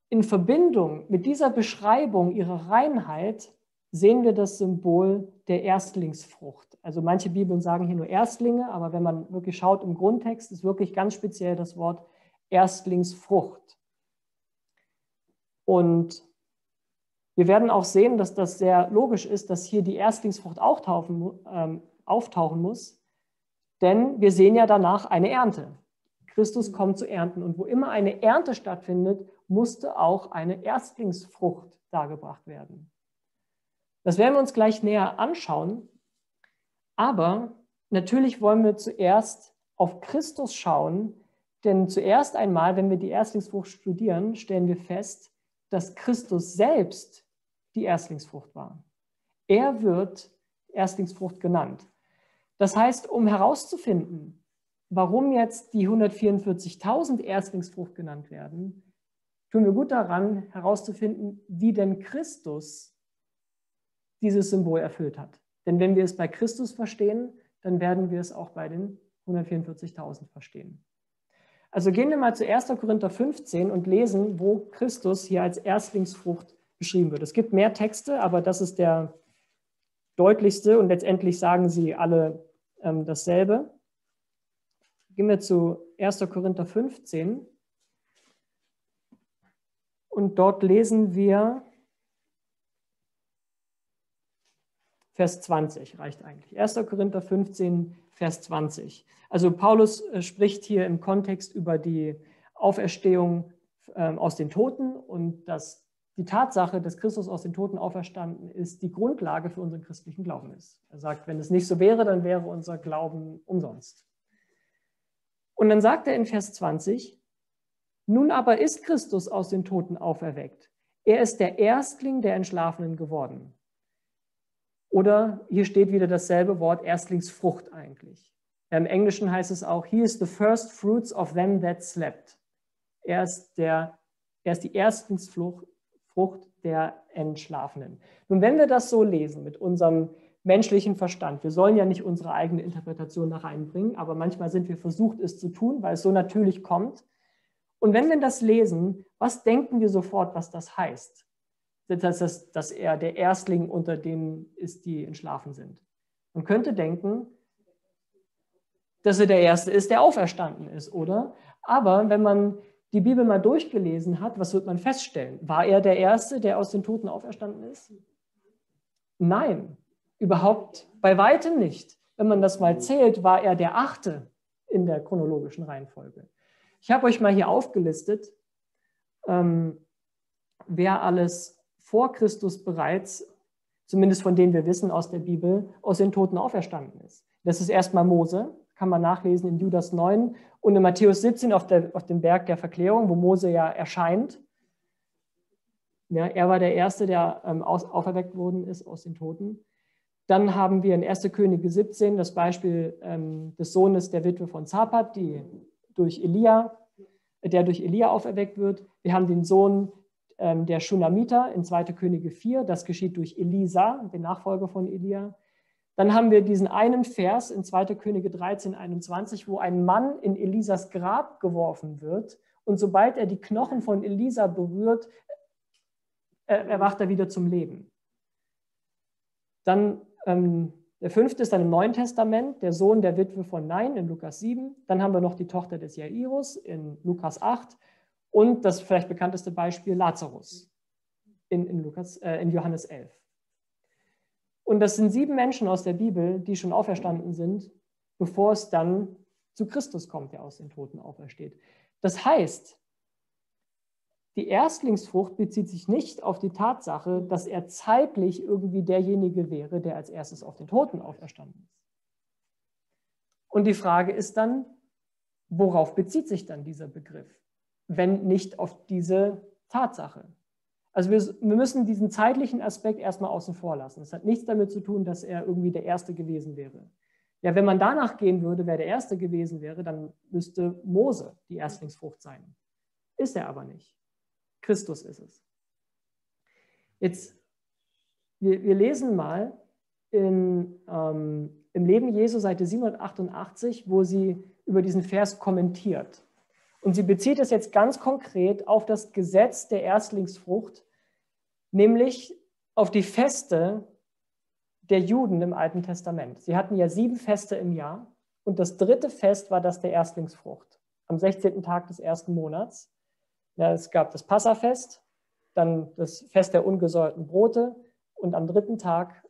in Verbindung mit dieser Beschreibung ihrer Reinheit sehen wir das Symbol der Erstlingsfrucht. Also manche Bibeln sagen hier nur Erstlinge, aber wenn man wirklich schaut im Grundtext, ist wirklich ganz speziell das Wort Erstlingsfrucht. Und wir werden auch sehen, dass das sehr logisch ist, dass hier die Erstlingsfrucht auch ähm, auftauchen muss, denn wir sehen ja danach eine Ernte. Christus kommt zu ernten und wo immer eine Ernte stattfindet, musste auch eine Erstlingsfrucht dargebracht werden. Das werden wir uns gleich näher anschauen, aber natürlich wollen wir zuerst auf Christus schauen, denn zuerst einmal, wenn wir die Erstlingsfrucht studieren, stellen wir fest, dass Christus selbst die Erstlingsfrucht war. Er wird Erstlingsfrucht genannt. Das heißt, um herauszufinden, warum jetzt die 144.000 Erstlingsfrucht genannt werden, tun wir gut daran, herauszufinden, wie denn Christus dieses Symbol erfüllt hat. Denn wenn wir es bei Christus verstehen, dann werden wir es auch bei den 144.000 verstehen. Also gehen wir mal zu 1. Korinther 15 und lesen, wo Christus hier als Erstlingsfrucht beschrieben wird. Es gibt mehr Texte, aber das ist der deutlichste und letztendlich sagen sie alle ähm, dasselbe. Gehen wir zu 1. Korinther 15 und dort lesen wir Vers 20, reicht eigentlich. 1. Korinther 15, Vers 20. Also Paulus äh, spricht hier im Kontext über die Auferstehung ähm, aus den Toten und das die Tatsache, dass Christus aus den Toten auferstanden ist, die Grundlage für unseren christlichen Glauben ist. Er sagt, wenn es nicht so wäre, dann wäre unser Glauben umsonst. Und dann sagt er in Vers 20, nun aber ist Christus aus den Toten auferweckt. Er ist der Erstling der Entschlafenen geworden. Oder hier steht wieder dasselbe Wort Erstlingsfrucht eigentlich. Im Englischen heißt es auch, he is the first fruits of them that slept. Er ist, der, er ist die Erstlingsfrucht Frucht der Entschlafenen. Nun, wenn wir das so lesen mit unserem menschlichen Verstand. Wir sollen ja nicht unsere eigene Interpretation da reinbringen, aber manchmal sind wir versucht, es zu tun, weil es so natürlich kommt. Und wenn wir das lesen, was denken wir sofort, was das heißt? Dass, das, dass er der Erstling unter denen ist, die entschlafen sind. Man könnte denken, dass er der Erste ist, der auferstanden ist, oder? Aber wenn man die Bibel mal durchgelesen hat, was wird man feststellen? War er der Erste, der aus den Toten auferstanden ist? Nein, überhaupt bei weitem nicht. Wenn man das mal zählt, war er der Achte in der chronologischen Reihenfolge. Ich habe euch mal hier aufgelistet, ähm, wer alles vor Christus bereits, zumindest von denen wir wissen aus der Bibel, aus den Toten auferstanden ist. Das ist erstmal Mose, kann man nachlesen in Judas 9 und in Matthäus 17 auf, der, auf dem Berg der Verklärung, wo Mose ja erscheint. Ja, er war der Erste, der ähm, aus, auferweckt worden ist aus den Toten. Dann haben wir in 1. Könige 17 das Beispiel ähm, des Sohnes der Witwe von Zapat, die durch Elia, der durch Elia auferweckt wird. Wir haben den Sohn ähm, der Shunamiter in 2. Könige 4, das geschieht durch Elisa, den Nachfolger von Elia. Dann haben wir diesen einen Vers in 2. Könige 13, 21, wo ein Mann in Elisas Grab geworfen wird und sobald er die Knochen von Elisa berührt, äh, erwacht er wieder zum Leben. Dann ähm, der fünfte ist dann im Neuen Testament, der Sohn der Witwe von Nein in Lukas 7. Dann haben wir noch die Tochter des Jairus in Lukas 8 und das vielleicht bekannteste Beispiel Lazarus in, in, Lukas, äh, in Johannes 11. Und das sind sieben Menschen aus der Bibel, die schon auferstanden sind, bevor es dann zu Christus kommt, der aus den Toten aufersteht. Das heißt, die Erstlingsfrucht bezieht sich nicht auf die Tatsache, dass er zeitlich irgendwie derjenige wäre, der als erstes auf den Toten auferstanden ist. Und die Frage ist dann, worauf bezieht sich dann dieser Begriff, wenn nicht auf diese Tatsache? Also wir, wir, müssen diesen zeitlichen Aspekt erstmal außen vor lassen. Es hat nichts damit zu tun, dass er irgendwie der Erste gewesen wäre. Ja, wenn man danach gehen würde, wer der Erste gewesen wäre, dann müsste Mose die Erstlingsfrucht sein. Ist er aber nicht. Christus ist es. Jetzt, wir, wir lesen mal in, ähm, im Leben Jesu Seite 788, wo sie über diesen Vers kommentiert. Und sie bezieht es jetzt ganz konkret auf das Gesetz der Erstlingsfrucht, nämlich auf die Feste der Juden im Alten Testament. Sie hatten ja sieben Feste im Jahr und das dritte Fest war das der Erstlingsfrucht am 16. Tag des ersten Monats. Ja, es gab das Passafest, dann das Fest der ungesäuerten Brote und am dritten Tag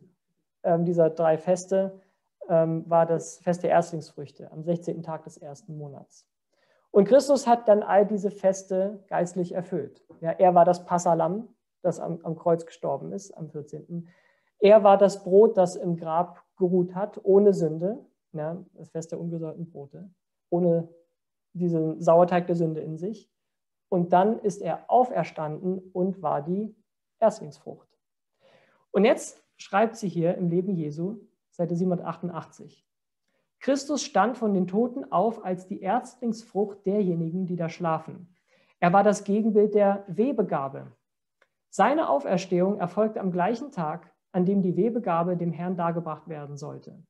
ähm, dieser drei Feste ähm, war das Fest der Erstlingsfrüchte am 16. Tag des ersten Monats. Und Christus hat dann all diese Feste geistlich erfüllt. Ja, er war das Passalam, das am, am Kreuz gestorben ist, am 14. Er war das Brot, das im Grab geruht hat, ohne Sünde, ja, das Fest der ungesäuerten Brote, ohne diesen Sauerteig der Sünde in sich. Und dann ist er auferstanden und war die Erstlingsfrucht. Und jetzt schreibt sie hier im Leben Jesu, Seite 788. Christus stand von den Toten auf als die Erstlingsfrucht derjenigen, die da schlafen. Er war das Gegenbild der Webegabe. Seine Auferstehung erfolgte am gleichen Tag, an dem die Webegabe dem Herrn dargebracht werden sollte.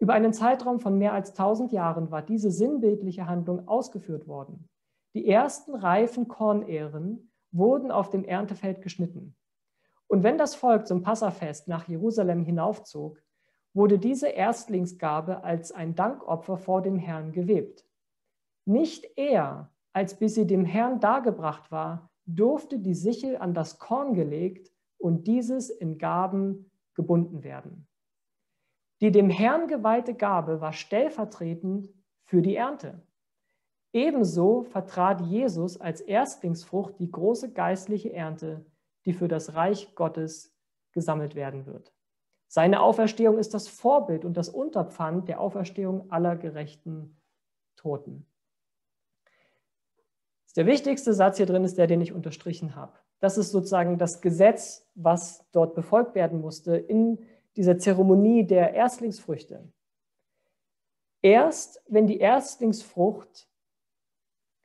Über einen Zeitraum von mehr als tausend Jahren war diese sinnbildliche Handlung ausgeführt worden. Die ersten reifen Kornähren wurden auf dem Erntefeld geschnitten. Und wenn das Volk zum Passafest nach Jerusalem hinaufzog, wurde diese Erstlingsgabe als ein Dankopfer vor dem Herrn gewebt. Nicht er, als bis sie dem Herrn dargebracht war, durfte die Sichel an das Korn gelegt und dieses in Gaben gebunden werden. Die dem Herrn geweihte Gabe war stellvertretend für die Ernte. Ebenso vertrat Jesus als Erstlingsfrucht die große geistliche Ernte, die für das Reich Gottes gesammelt werden wird. Seine Auferstehung ist das Vorbild und das Unterpfand der Auferstehung aller gerechten Toten. Der wichtigste Satz hier drin ist der, den ich unterstrichen habe. Das ist sozusagen das Gesetz, was dort befolgt werden musste in dieser Zeremonie der Erstlingsfrüchte. Erst wenn die Erstlingsfrucht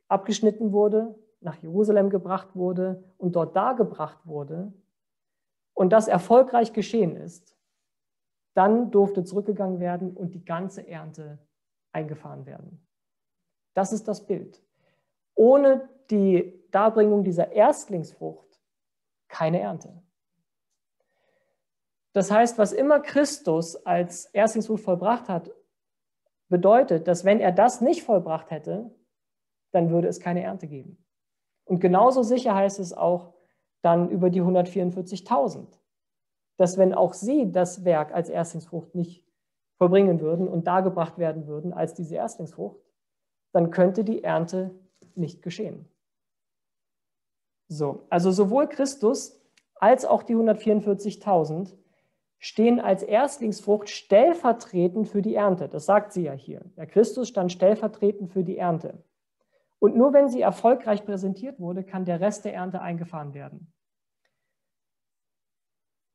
abgeschnitten wurde, nach Jerusalem gebracht wurde und dort dargebracht wurde und das erfolgreich geschehen ist, dann durfte zurückgegangen werden und die ganze Ernte eingefahren werden. Das ist das Bild. Ohne die Darbringung dieser Erstlingsfrucht keine Ernte. Das heißt, was immer Christus als Erstlingsfrucht vollbracht hat, bedeutet, dass wenn er das nicht vollbracht hätte, dann würde es keine Ernte geben. Und genauso sicher heißt es auch dann über die 144.000, dass wenn auch sie das Werk als Erstlingsfrucht nicht vollbringen würden und dargebracht werden würden als diese Erstlingsfrucht, dann könnte die Ernte nicht geschehen. So, also sowohl Christus als auch die 144.000 stehen als Erstlingsfrucht stellvertretend für die Ernte. Das sagt sie ja hier. Der Christus stand stellvertretend für die Ernte. Und nur wenn sie erfolgreich präsentiert wurde, kann der Rest der Ernte eingefahren werden.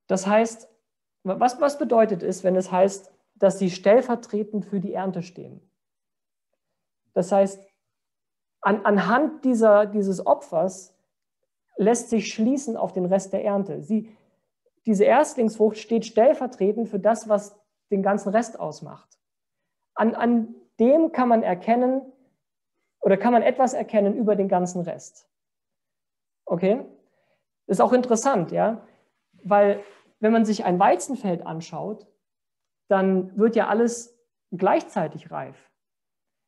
Das heißt, was, was bedeutet es, wenn es heißt, dass sie stellvertretend für die Ernte stehen? Das heißt, an, anhand dieser, dieses Opfers lässt sich schließen auf den Rest der Ernte. Sie, diese Erstlingsfrucht steht stellvertretend für das, was den ganzen Rest ausmacht. An, an dem kann man erkennen oder kann man etwas erkennen über den ganzen Rest. Okay? Ist auch interessant, ja, weil wenn man sich ein Weizenfeld anschaut, dann wird ja alles gleichzeitig reif.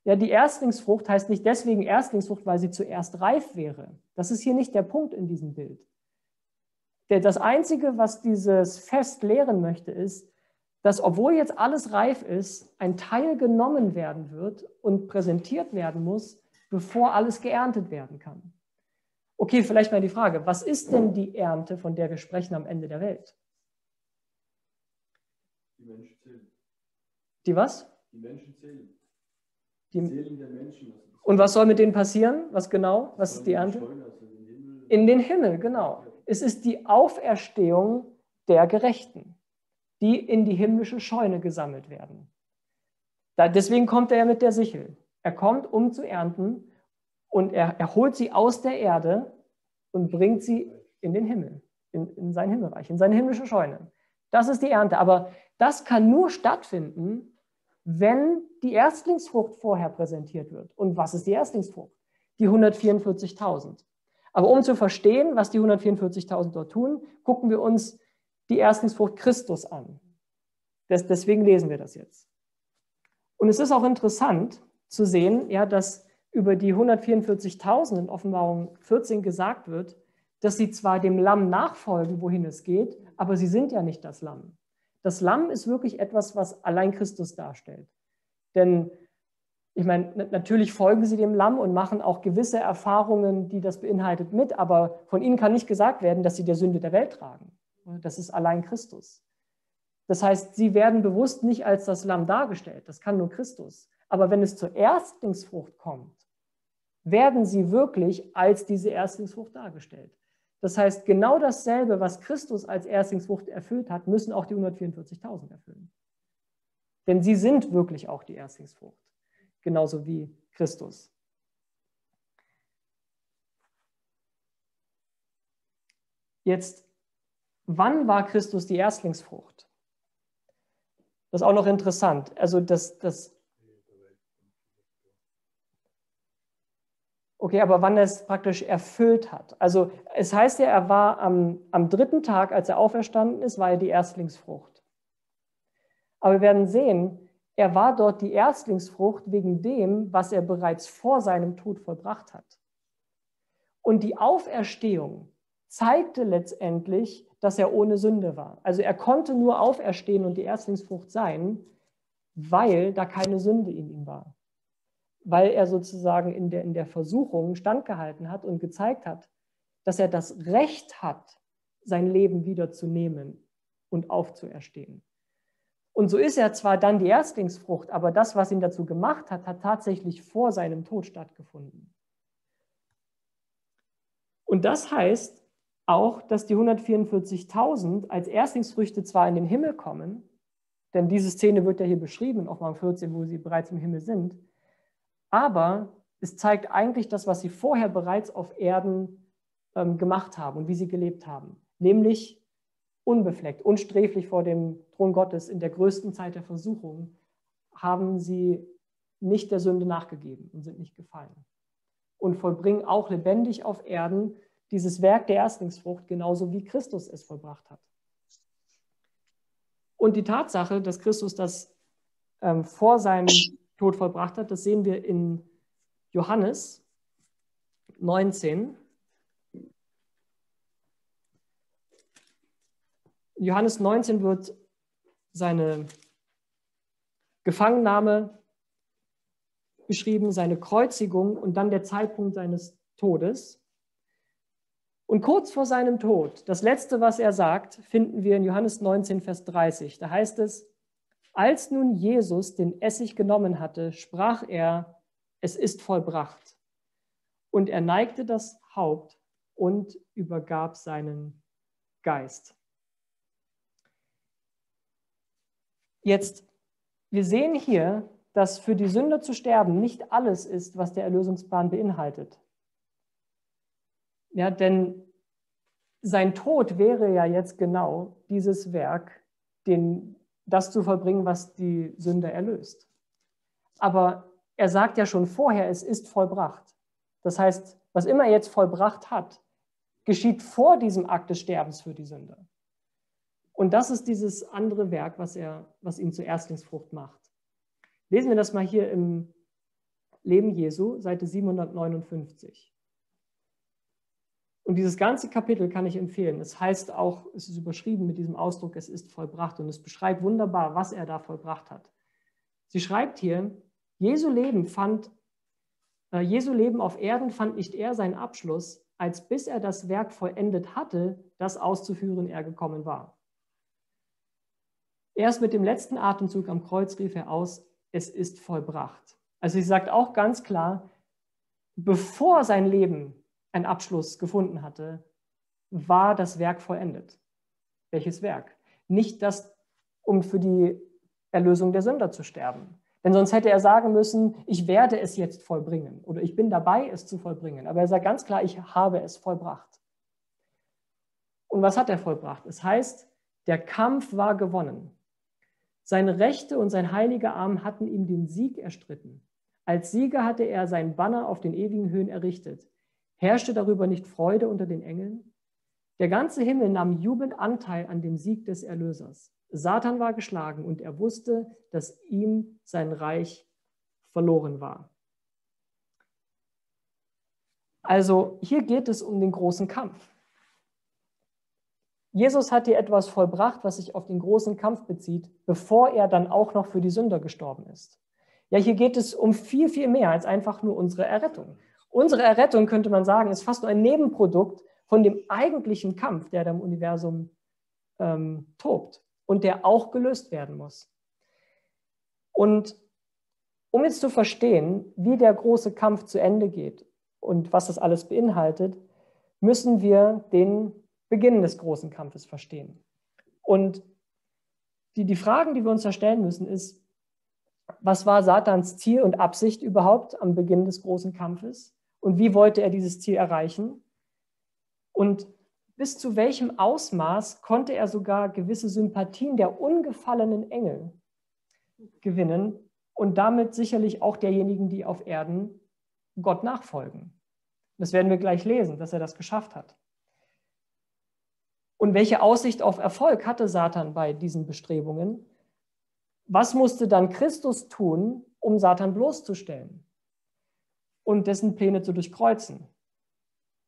Ja, die Erstlingsfrucht heißt nicht deswegen Erstlingsfrucht, weil sie zuerst reif wäre. Das ist hier nicht der Punkt in diesem Bild. Das Einzige, was dieses Fest lehren möchte, ist, dass obwohl jetzt alles reif ist, ein Teil genommen werden wird und präsentiert werden muss, bevor alles geerntet werden kann. Okay, vielleicht mal die Frage, was ist denn die Ernte, von der wir sprechen am Ende der Welt? Die Menschen zählen. Die was? Die Menschen zählen. Die und was soll mit denen passieren? Was genau? Was ist die Ernte? Also. In den Himmel, genau. Es ist die Auferstehung der Gerechten, die in die himmlische Scheune gesammelt werden. Da, deswegen kommt er ja mit der Sichel. Er kommt, um zu ernten und er, er holt sie aus der Erde und bringt sie in den Himmel, in, in sein Himmelreich, in seine himmlische Scheune. Das ist die Ernte. Aber das kann nur stattfinden, wenn die Erstlingsfrucht vorher präsentiert wird. Und was ist die Erstlingsfrucht? Die 144.000. Aber um zu verstehen, was die 144.000 dort tun, gucken wir uns die Erstlingsfrucht Christus an. deswegen lesen wir das jetzt. Und es ist auch interessant zu sehen, ja, dass über die 144.000 in Offenbarung 14 gesagt wird, dass sie zwar dem Lamm nachfolgen, wohin es geht, aber sie sind ja nicht das Lamm. Das Lamm ist wirklich etwas, was allein Christus darstellt. Denn ich meine, natürlich folgen sie dem Lamm und machen auch gewisse Erfahrungen, die das beinhaltet, mit, aber von ihnen kann nicht gesagt werden, dass sie der Sünde der Welt tragen. Das ist allein Christus. Das heißt, sie werden bewusst nicht als das Lamm dargestellt. Das kann nur Christus. Aber wenn es zur Erstlingsfrucht kommt, werden sie wirklich als diese Erstlingsfrucht dargestellt. Das heißt, genau dasselbe, was Christus als Erstlingsfrucht erfüllt hat, müssen auch die 144.000 erfüllen. Denn sie sind wirklich auch die Erstlingsfrucht genauso wie Christus. Jetzt, wann war Christus die Erstlingsfrucht? Das ist auch noch interessant. Also das, das Okay, aber wann er es praktisch erfüllt hat. Also es heißt ja, er war am, am dritten Tag, als er auferstanden ist, war er die Erstlingsfrucht. Aber wir werden sehen, er war dort die Erstlingsfrucht wegen dem, was er bereits vor seinem Tod vollbracht hat. Und die Auferstehung zeigte letztendlich, dass er ohne Sünde war. Also er konnte nur auferstehen und die Erstlingsfrucht sein, weil da keine Sünde in ihm war. Weil er sozusagen in der, in der Versuchung standgehalten hat und gezeigt hat, dass er das Recht hat, sein Leben wiederzunehmen und aufzuerstehen. Und so ist er zwar dann die Erstlingsfrucht, aber das, was ihn dazu gemacht hat, hat tatsächlich vor seinem Tod stattgefunden. Und das heißt auch, dass die 144.000 als Erstlingsfrüchte zwar in den Himmel kommen, denn diese Szene wird ja hier beschrieben, in Offenbarung 14, wo sie bereits im Himmel sind, aber es zeigt eigentlich das, was sie vorher bereits auf Erden ähm, gemacht haben und wie sie gelebt haben, nämlich unbefleckt, unsträflich vor dem Thron Gottes in der größten Zeit der Versuchung, haben sie nicht der Sünde nachgegeben und sind nicht gefallen. Und vollbringen auch lebendig auf Erden dieses Werk der Erstlingsfrucht, genauso wie Christus es vollbracht hat. Und die Tatsache, dass Christus das ähm, vor seinem Tod vollbracht hat, das sehen wir in Johannes 19. In Johannes 19 wird seine Gefangennahme beschrieben, seine Kreuzigung und dann der Zeitpunkt seines Todes. Und kurz vor seinem Tod, das letzte, was er sagt, finden wir in Johannes 19, Vers 30. Da heißt es, als nun Jesus den Essig genommen hatte, sprach er, es ist vollbracht. Und er neigte das Haupt und übergab seinen Geist. Jetzt, wir sehen hier, dass für die Sünder zu sterben nicht alles ist, was der Erlösungsplan beinhaltet. Ja, denn sein Tod wäre ja jetzt genau dieses Werk, den, das zu vollbringen, was die Sünde erlöst. Aber er sagt ja schon vorher, es ist vollbracht. Das heißt, was immer er jetzt vollbracht hat, geschieht vor diesem Akt des Sterbens für die Sünde. Und das ist dieses andere Werk, was, er, was ihn zur Erstlingsfrucht macht. Lesen wir das mal hier im Leben Jesu, Seite 759. Und dieses ganze Kapitel kann ich empfehlen. Es heißt auch, es ist überschrieben mit diesem Ausdruck, es ist vollbracht. Und es beschreibt wunderbar, was er da vollbracht hat. Sie schreibt hier, Jesu Leben fand, äh, Jesu Leben auf Erden fand nicht er seinen Abschluss, als bis er das Werk vollendet hatte, das auszuführen er gekommen war. Erst mit dem letzten Atemzug am Kreuz rief er aus, es ist vollbracht. Also sie sagt auch ganz klar, bevor sein Leben einen Abschluss gefunden hatte, war das Werk vollendet. Welches Werk? Nicht das, um für die Erlösung der Sünder zu sterben. Denn sonst hätte er sagen müssen, ich werde es jetzt vollbringen oder ich bin dabei, es zu vollbringen. Aber er sagt ganz klar, ich habe es vollbracht. Und was hat er vollbracht? Es heißt, der Kampf war gewonnen. Seine Rechte und sein heiliger Arm hatten ihm den Sieg erstritten. Als Sieger hatte er sein Banner auf den ewigen Höhen errichtet. Herrschte darüber nicht Freude unter den Engeln? Der ganze Himmel nahm jubelnd Anteil an dem Sieg des Erlösers. Satan war geschlagen und er wusste, dass ihm sein Reich verloren war. Also hier geht es um den großen Kampf. Jesus hat hier etwas vollbracht, was sich auf den großen Kampf bezieht, bevor er dann auch noch für die Sünder gestorben ist. Ja, hier geht es um viel, viel mehr als einfach nur unsere Errettung. Unsere Errettung, könnte man sagen, ist fast nur ein Nebenprodukt von dem eigentlichen Kampf, der da im Universum ähm, tobt und der auch gelöst werden muss. Und um jetzt zu verstehen, wie der große Kampf zu Ende geht und was das alles beinhaltet, müssen wir den Beginn des großen Kampfes verstehen. Und die, die Fragen, die wir uns da stellen müssen, ist, was war Satans Ziel und Absicht überhaupt am Beginn des großen Kampfes? Und wie wollte er dieses Ziel erreichen? Und bis zu welchem Ausmaß konnte er sogar gewisse Sympathien der ungefallenen Engel gewinnen und damit sicherlich auch derjenigen, die auf Erden Gott nachfolgen. Das werden wir gleich lesen, dass er das geschafft hat. Und welche Aussicht auf Erfolg hatte Satan bei diesen Bestrebungen? Was musste dann Christus tun, um Satan bloßzustellen? Und dessen Pläne zu durchkreuzen.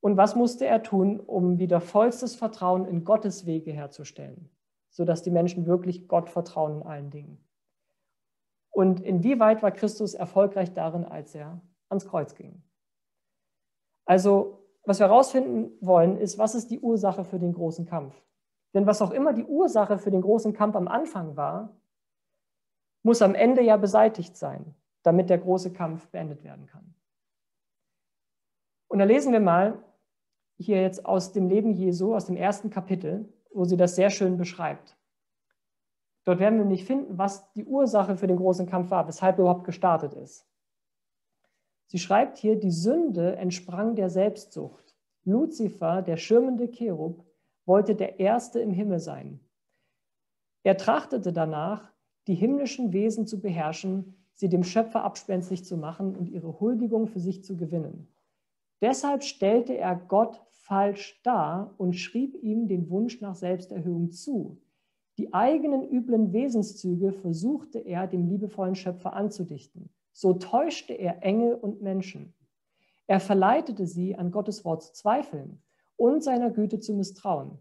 Und was musste er tun, um wieder vollstes Vertrauen in Gottes Wege herzustellen, sodass die Menschen wirklich Gott vertrauen in allen Dingen? Und inwieweit war Christus erfolgreich darin, als er ans Kreuz ging? Also, was wir herausfinden wollen, ist, was ist die Ursache für den großen Kampf? Denn was auch immer die Ursache für den großen Kampf am Anfang war, muss am Ende ja beseitigt sein, damit der große Kampf beendet werden kann. Und da lesen wir mal hier jetzt aus dem Leben Jesu, aus dem ersten Kapitel, wo sie das sehr schön beschreibt. Dort werden wir nicht finden, was die Ursache für den großen Kampf war, weshalb er überhaupt gestartet ist. Sie schreibt hier, die Sünde entsprang der Selbstsucht. Luzifer, der schirmende Cherub, wollte der Erste im Himmel sein. Er trachtete danach, die himmlischen Wesen zu beherrschen, sie dem Schöpfer abspenstig zu machen und ihre Huldigung für sich zu gewinnen. Deshalb stellte er Gott falsch dar und schrieb ihm den Wunsch nach Selbsterhöhung zu. Die eigenen üblen Wesenszüge versuchte er dem liebevollen Schöpfer anzudichten. So täuschte er Engel und Menschen. Er verleitete sie, an Gottes Wort zu zweifeln und seiner Güte zu misstrauen.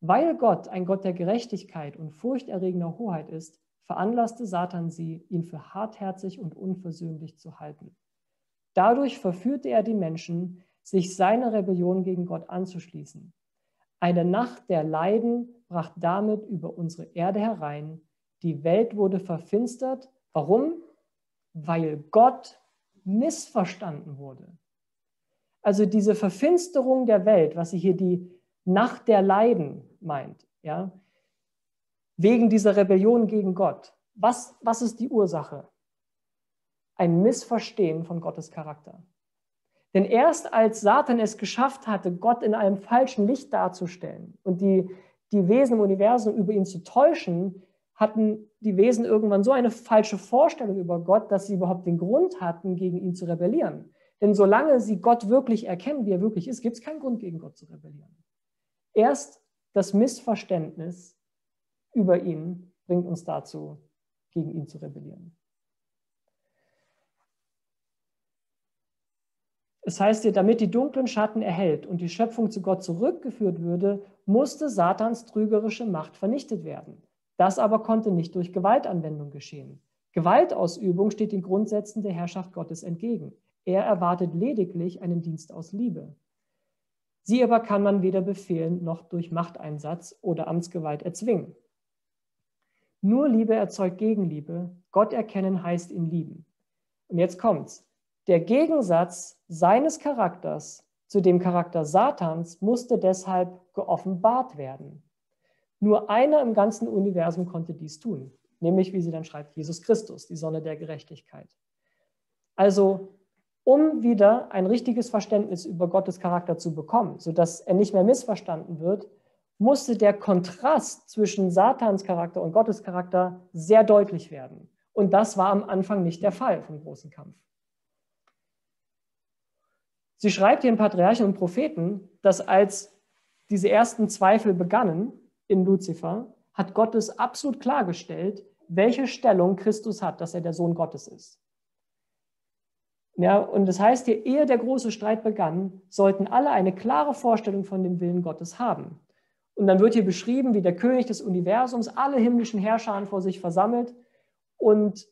Weil Gott ein Gott der Gerechtigkeit und furchterregender Hoheit ist, veranlasste Satan sie, ihn für hartherzig und unversöhnlich zu halten. Dadurch verführte er die Menschen, sich seiner Rebellion gegen Gott anzuschließen. Eine Nacht der Leiden brach damit über unsere Erde herein. Die Welt wurde verfinstert. Warum? Weil Gott missverstanden wurde. Also diese Verfinsterung der Welt, was sie hier die Nacht der Leiden meint, ja, wegen dieser Rebellion gegen Gott. Was, was ist die Ursache? Ein Missverstehen von Gottes Charakter. Denn erst als Satan es geschafft hatte, Gott in einem falschen Licht darzustellen und die, die Wesen im Universum über ihn zu täuschen, hatten die Wesen irgendwann so eine falsche Vorstellung über Gott, dass sie überhaupt den Grund hatten, gegen ihn zu rebellieren. Denn solange sie Gott wirklich erkennen, wie er wirklich ist, gibt es keinen Grund, gegen Gott zu rebellieren. Erst das Missverständnis über ihn bringt uns dazu, gegen ihn zu rebellieren. Es heißt hier, damit die dunklen Schatten erhellt und die Schöpfung zu Gott zurückgeführt würde, musste Satans trügerische Macht vernichtet werden. Das aber konnte nicht durch Gewaltanwendung geschehen. Gewaltausübung steht den Grundsätzen der Herrschaft Gottes entgegen. Er erwartet lediglich einen Dienst aus Liebe. Sie aber kann man weder befehlen noch durch Machteinsatz oder Amtsgewalt erzwingen. Nur Liebe erzeugt Gegenliebe. Gott erkennen heißt ihn lieben. Und jetzt kommt's. Der Gegensatz seines Charakters zu dem Charakter Satans musste deshalb geoffenbart werden. Nur einer im ganzen Universum konnte dies tun, nämlich, wie sie dann schreibt, Jesus Christus, die Sonne der Gerechtigkeit. Also, um wieder ein richtiges Verständnis über Gottes Charakter zu bekommen, sodass er nicht mehr missverstanden wird, musste der Kontrast zwischen Satans Charakter und Gottes Charakter sehr deutlich werden. Und das war am Anfang nicht der Fall vom großen Kampf. Sie schreibt in Patriarchen und Propheten, dass als diese ersten Zweifel begannen in Luzifer, hat Gott es absolut klargestellt, welche Stellung Christus hat, dass er der Sohn Gottes ist. Ja, und das heißt hier, ehe der große Streit begann, sollten alle eine klare Vorstellung von dem Willen Gottes haben. Und dann wird hier beschrieben, wie der König des Universums alle himmlischen Herrscher vor sich versammelt und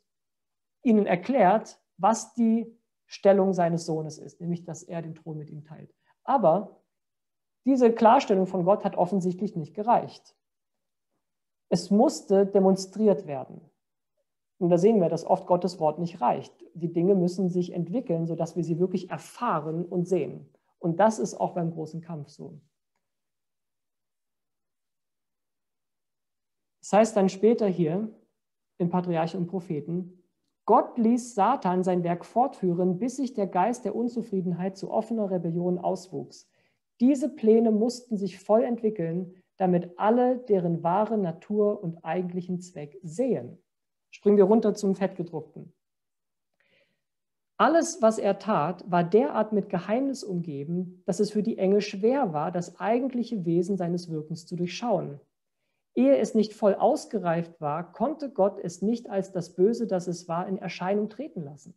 ihnen erklärt, was die Stellung seines Sohnes ist, nämlich dass er den Thron mit ihm teilt. Aber diese Klarstellung von Gott hat offensichtlich nicht gereicht. Es musste demonstriert werden. Und da sehen wir, dass oft Gottes Wort nicht reicht. Die Dinge müssen sich entwickeln, sodass wir sie wirklich erfahren und sehen. Und das ist auch beim großen Kampf so. Das heißt dann später hier in Patriarchen und Propheten, Gott ließ Satan sein Werk fortführen, bis sich der Geist der Unzufriedenheit zu offener Rebellion auswuchs. Diese Pläne mussten sich voll entwickeln, damit alle deren wahre Natur und eigentlichen Zweck sehen. Springen wir runter zum Fettgedruckten. Alles, was er tat, war derart mit Geheimnis umgeben, dass es für die Engel schwer war, das eigentliche Wesen seines Wirkens zu durchschauen. Ehe es nicht voll ausgereift war, konnte Gott es nicht als das Böse, das es war, in Erscheinung treten lassen.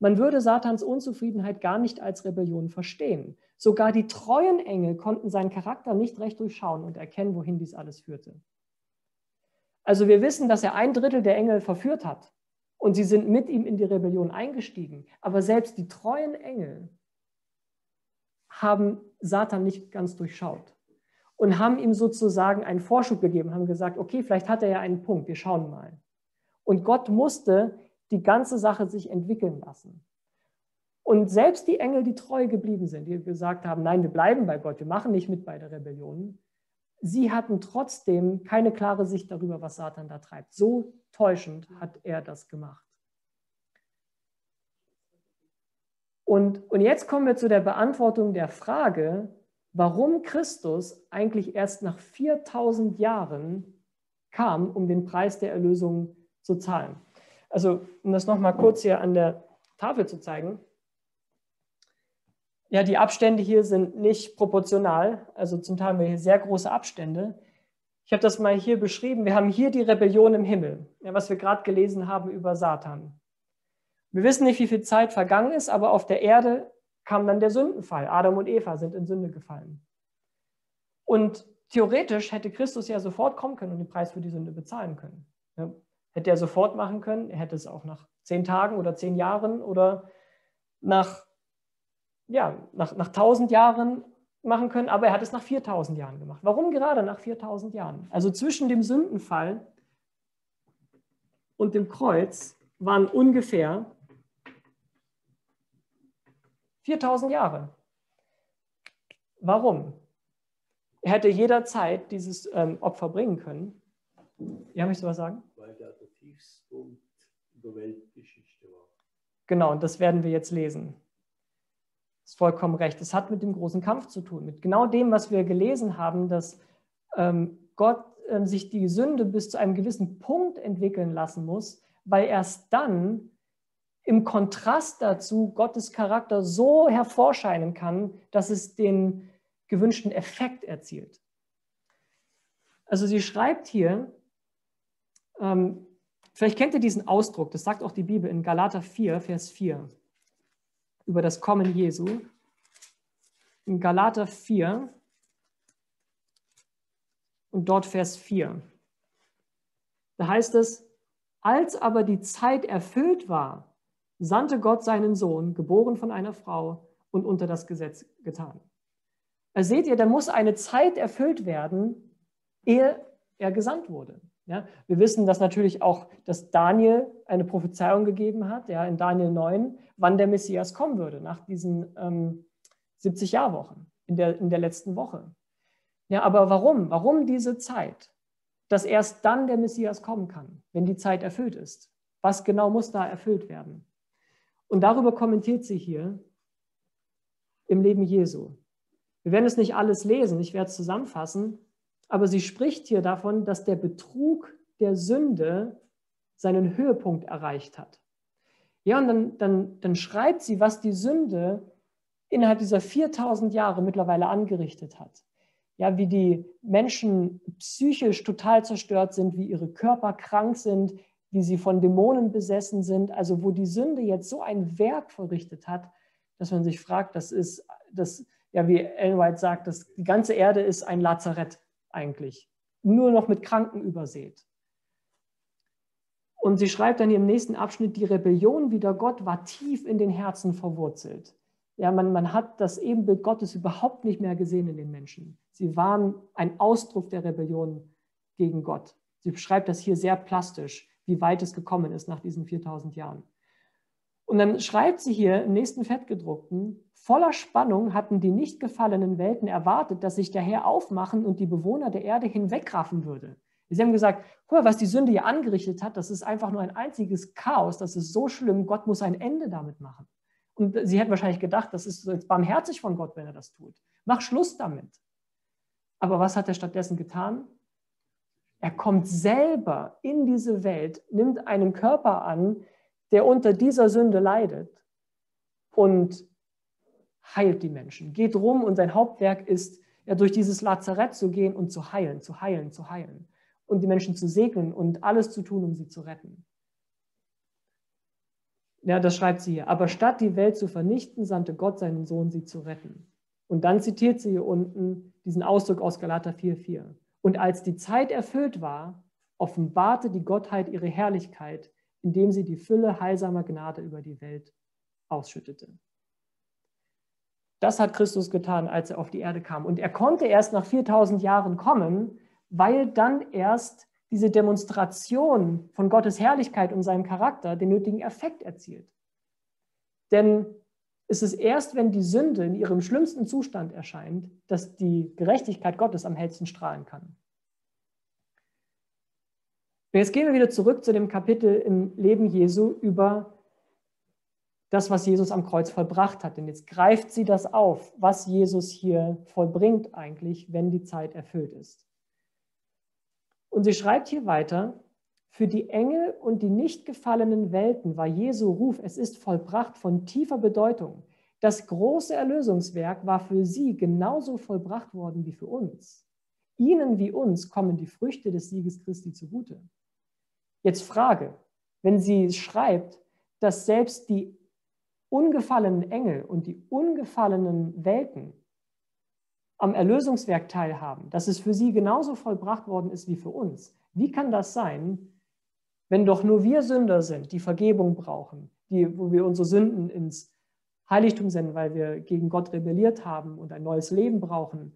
Man würde Satans Unzufriedenheit gar nicht als Rebellion verstehen. Sogar die treuen Engel konnten seinen Charakter nicht recht durchschauen und erkennen, wohin dies alles führte. Also wir wissen, dass er ein Drittel der Engel verführt hat und sie sind mit ihm in die Rebellion eingestiegen. Aber selbst die treuen Engel haben Satan nicht ganz durchschaut und haben ihm sozusagen einen Vorschub gegeben, haben gesagt, okay, vielleicht hat er ja einen Punkt, wir schauen mal. Und Gott musste die ganze Sache sich entwickeln lassen. Und selbst die Engel, die treu geblieben sind, die gesagt haben, nein, wir bleiben bei Gott, wir machen nicht mit bei der Rebellion, sie hatten trotzdem keine klare Sicht darüber, was Satan da treibt. So täuschend hat er das gemacht. Und, und jetzt kommen wir zu der Beantwortung der Frage, warum Christus eigentlich erst nach 4000 Jahren kam, um den Preis der Erlösung zu zahlen. Also, um das nochmal kurz hier an der Tafel zu zeigen. Ja, die Abstände hier sind nicht proportional. Also zum Teil haben wir hier sehr große Abstände. Ich habe das mal hier beschrieben. Wir haben hier die Rebellion im Himmel, ja, was wir gerade gelesen haben über Satan. Wir wissen nicht, wie viel Zeit vergangen ist, aber auf der Erde kam dann der Sündenfall. Adam und Eva sind in Sünde gefallen. Und theoretisch hätte Christus ja sofort kommen können und den Preis für die Sünde bezahlen können. Ja, hätte er sofort machen können. Er hätte es auch nach zehn Tagen oder zehn Jahren oder nach, ja, nach, nach 1000 Jahren machen können, aber er hat es nach 4000 Jahren gemacht. Warum gerade nach 4000 Jahren? Also zwischen dem Sündenfall und dem Kreuz waren ungefähr 4000 Jahre. Warum? Er hätte jederzeit dieses ähm, Opfer bringen können. Ja, möchtest du was sagen? Weil der Tiefspunkt der Weltgeschichte war. Genau, und das werden wir jetzt lesen. Das ist vollkommen recht. Es hat mit dem großen Kampf zu tun, mit genau dem, was wir gelesen haben, dass ähm, Gott ähm, sich die Sünde bis zu einem gewissen Punkt entwickeln lassen muss, weil erst dann im Kontrast dazu Gottes Charakter so hervorscheinen kann, dass es den gewünschten Effekt erzielt. Also sie schreibt hier, ähm, vielleicht kennt ihr diesen Ausdruck, das sagt auch die Bibel in Galater 4, Vers 4, über das Kommen Jesu. In Galater 4 und dort Vers 4. Da heißt es, als aber die Zeit erfüllt war, sandte Gott seinen Sohn, geboren von einer Frau und unter das Gesetz getan. Also seht ihr, da muss eine Zeit erfüllt werden, ehe er gesandt wurde. Ja, wir wissen, dass natürlich auch, dass Daniel eine Prophezeiung gegeben hat, ja, in Daniel 9, wann der Messias kommen würde, nach diesen ähm, 70 Jahrwochen, in der, in der letzten Woche. Ja, aber warum? Warum diese Zeit? Dass erst dann der Messias kommen kann, wenn die Zeit erfüllt ist. Was genau muss da erfüllt werden? Und darüber kommentiert sie hier im Leben Jesu. Wir werden es nicht alles lesen, ich werde es zusammenfassen, aber sie spricht hier davon, dass der Betrug der Sünde seinen Höhepunkt erreicht hat. Ja, und dann, dann, dann schreibt sie, was die Sünde innerhalb dieser 4000 Jahre mittlerweile angerichtet hat. Ja, wie die Menschen psychisch total zerstört sind, wie ihre Körper krank sind, wie sie von Dämonen besessen sind, also wo die Sünde jetzt so ein Werk verrichtet hat, dass man sich fragt, das ist, das, ja, wie Ellen White sagt, das, die ganze Erde ist ein Lazarett eigentlich, nur noch mit Kranken übersät. Und sie schreibt dann im nächsten Abschnitt, die Rebellion wider Gott war tief in den Herzen verwurzelt. Ja, man, man hat das Ebenbild Gottes überhaupt nicht mehr gesehen in den Menschen. Sie waren ein Ausdruck der Rebellion gegen Gott. Sie beschreibt das hier sehr plastisch wie weit es gekommen ist nach diesen 4000 Jahren. Und dann schreibt sie hier im nächsten Fettgedruckten, voller Spannung hatten die nicht gefallenen Welten erwartet, dass sich der Herr aufmachen und die Bewohner der Erde hinwegraffen würde. Sie haben gesagt, guck mal, was die Sünde hier angerichtet hat, das ist einfach nur ein einziges Chaos, das ist so schlimm, Gott muss ein Ende damit machen. Und sie hätten wahrscheinlich gedacht, das ist jetzt barmherzig von Gott, wenn er das tut. Mach Schluss damit. Aber was hat er stattdessen getan? Er kommt selber in diese Welt, nimmt einen Körper an, der unter dieser Sünde leidet und heilt die Menschen. Geht rum und sein Hauptwerk ist, ja, durch dieses Lazarett zu gehen und zu heilen, zu heilen, zu heilen. Und die Menschen zu segnen und alles zu tun, um sie zu retten. Ja, das schreibt sie hier. Aber statt die Welt zu vernichten, sandte Gott seinen Sohn, sie zu retten. Und dann zitiert sie hier unten diesen Ausdruck aus Galater 4,4. Und als die Zeit erfüllt war, offenbarte die Gottheit ihre Herrlichkeit, indem sie die Fülle heilsamer Gnade über die Welt ausschüttete. Das hat Christus getan, als er auf die Erde kam. Und er konnte erst nach 4000 Jahren kommen, weil dann erst diese Demonstration von Gottes Herrlichkeit und seinem Charakter den nötigen Effekt erzielt. Denn ist es erst, wenn die Sünde in ihrem schlimmsten Zustand erscheint, dass die Gerechtigkeit Gottes am hellsten strahlen kann. Und jetzt gehen wir wieder zurück zu dem Kapitel im Leben Jesu über das, was Jesus am Kreuz vollbracht hat. Denn jetzt greift sie das auf, was Jesus hier vollbringt eigentlich, wenn die Zeit erfüllt ist. Und sie schreibt hier weiter, für die Engel und die nicht gefallenen Welten war Jesu Ruf, es ist vollbracht von tiefer Bedeutung. Das große Erlösungswerk war für sie genauso vollbracht worden wie für uns. Ihnen wie uns kommen die Früchte des Sieges Christi zugute. Jetzt Frage, wenn sie schreibt, dass selbst die ungefallenen Engel und die ungefallenen Welten am Erlösungswerk teilhaben, dass es für sie genauso vollbracht worden ist wie für uns. Wie kann das sein, wenn doch nur wir Sünder sind, die Vergebung brauchen, die, wo wir unsere Sünden ins Heiligtum senden, weil wir gegen Gott rebelliert haben und ein neues Leben brauchen.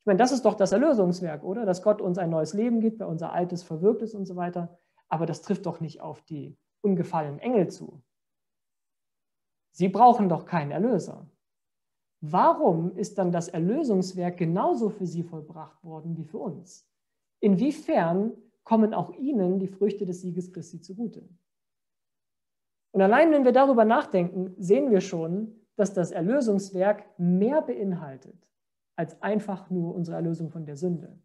Ich meine, das ist doch das Erlösungswerk, oder? Dass Gott uns ein neues Leben gibt, weil unser altes verwirkt ist und so weiter. Aber das trifft doch nicht auf die ungefallenen Engel zu. Sie brauchen doch keinen Erlöser. Warum ist dann das Erlösungswerk genauso für sie vollbracht worden wie für uns? Inwiefern kommen auch ihnen die Früchte des Sieges Christi zugute. Und allein wenn wir darüber nachdenken, sehen wir schon, dass das Erlösungswerk mehr beinhaltet als einfach nur unsere Erlösung von der Sünde.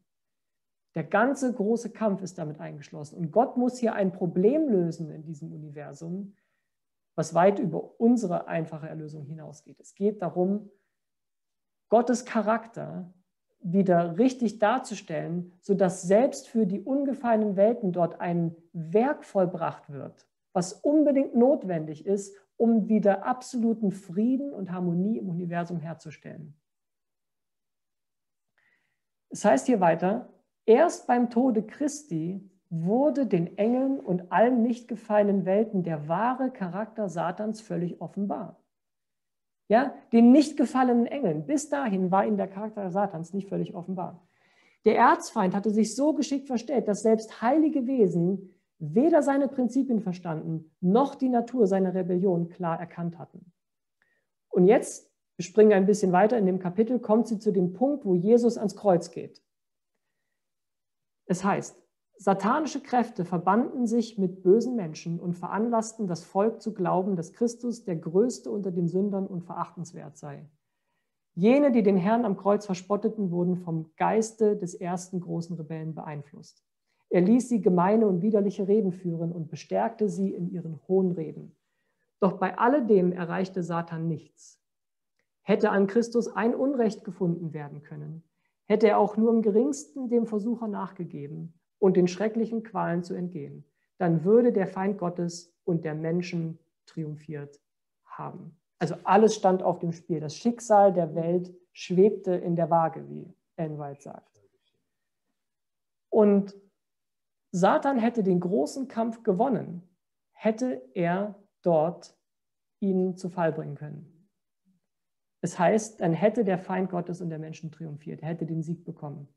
Der ganze große Kampf ist damit eingeschlossen. Und Gott muss hier ein Problem lösen in diesem Universum, was weit über unsere einfache Erlösung hinausgeht. Es geht darum, Gottes Charakter wieder richtig darzustellen, sodass selbst für die ungefallenen Welten dort ein Werk vollbracht wird, was unbedingt notwendig ist, um wieder absoluten Frieden und Harmonie im Universum herzustellen. Es heißt hier weiter, erst beim Tode Christi wurde den Engeln und allen nicht gefallenen Welten der wahre Charakter Satans völlig offenbar ja, den nicht gefallenen Engeln. Bis dahin war ihnen der Charakter Satans nicht völlig offenbar. Der Erzfeind hatte sich so geschickt verstellt, dass selbst heilige Wesen weder seine Prinzipien verstanden, noch die Natur seiner Rebellion klar erkannt hatten. Und jetzt, wir springen ein bisschen weiter in dem Kapitel, kommt sie zu dem Punkt, wo Jesus ans Kreuz geht. Es heißt, Satanische Kräfte verbanden sich mit bösen Menschen und veranlassten das Volk zu glauben, dass Christus der Größte unter den Sündern und verachtenswert sei. Jene, die den Herrn am Kreuz verspotteten, wurden vom Geiste des ersten großen Rebellen beeinflusst. Er ließ sie gemeine und widerliche Reden führen und bestärkte sie in ihren hohen Reden. Doch bei alledem erreichte Satan nichts. Hätte an Christus ein Unrecht gefunden werden können, hätte er auch nur im geringsten dem Versucher nachgegeben und den schrecklichen Qualen zu entgehen, dann würde der Feind Gottes und der Menschen triumphiert haben. Also alles stand auf dem Spiel. Das Schicksal der Welt schwebte in der Waage, wie Ellen White sagt. Und Satan hätte den großen Kampf gewonnen, hätte er dort ihn zu Fall bringen können. Es heißt, dann hätte der Feind Gottes und der Menschen triumphiert, er hätte den Sieg bekommen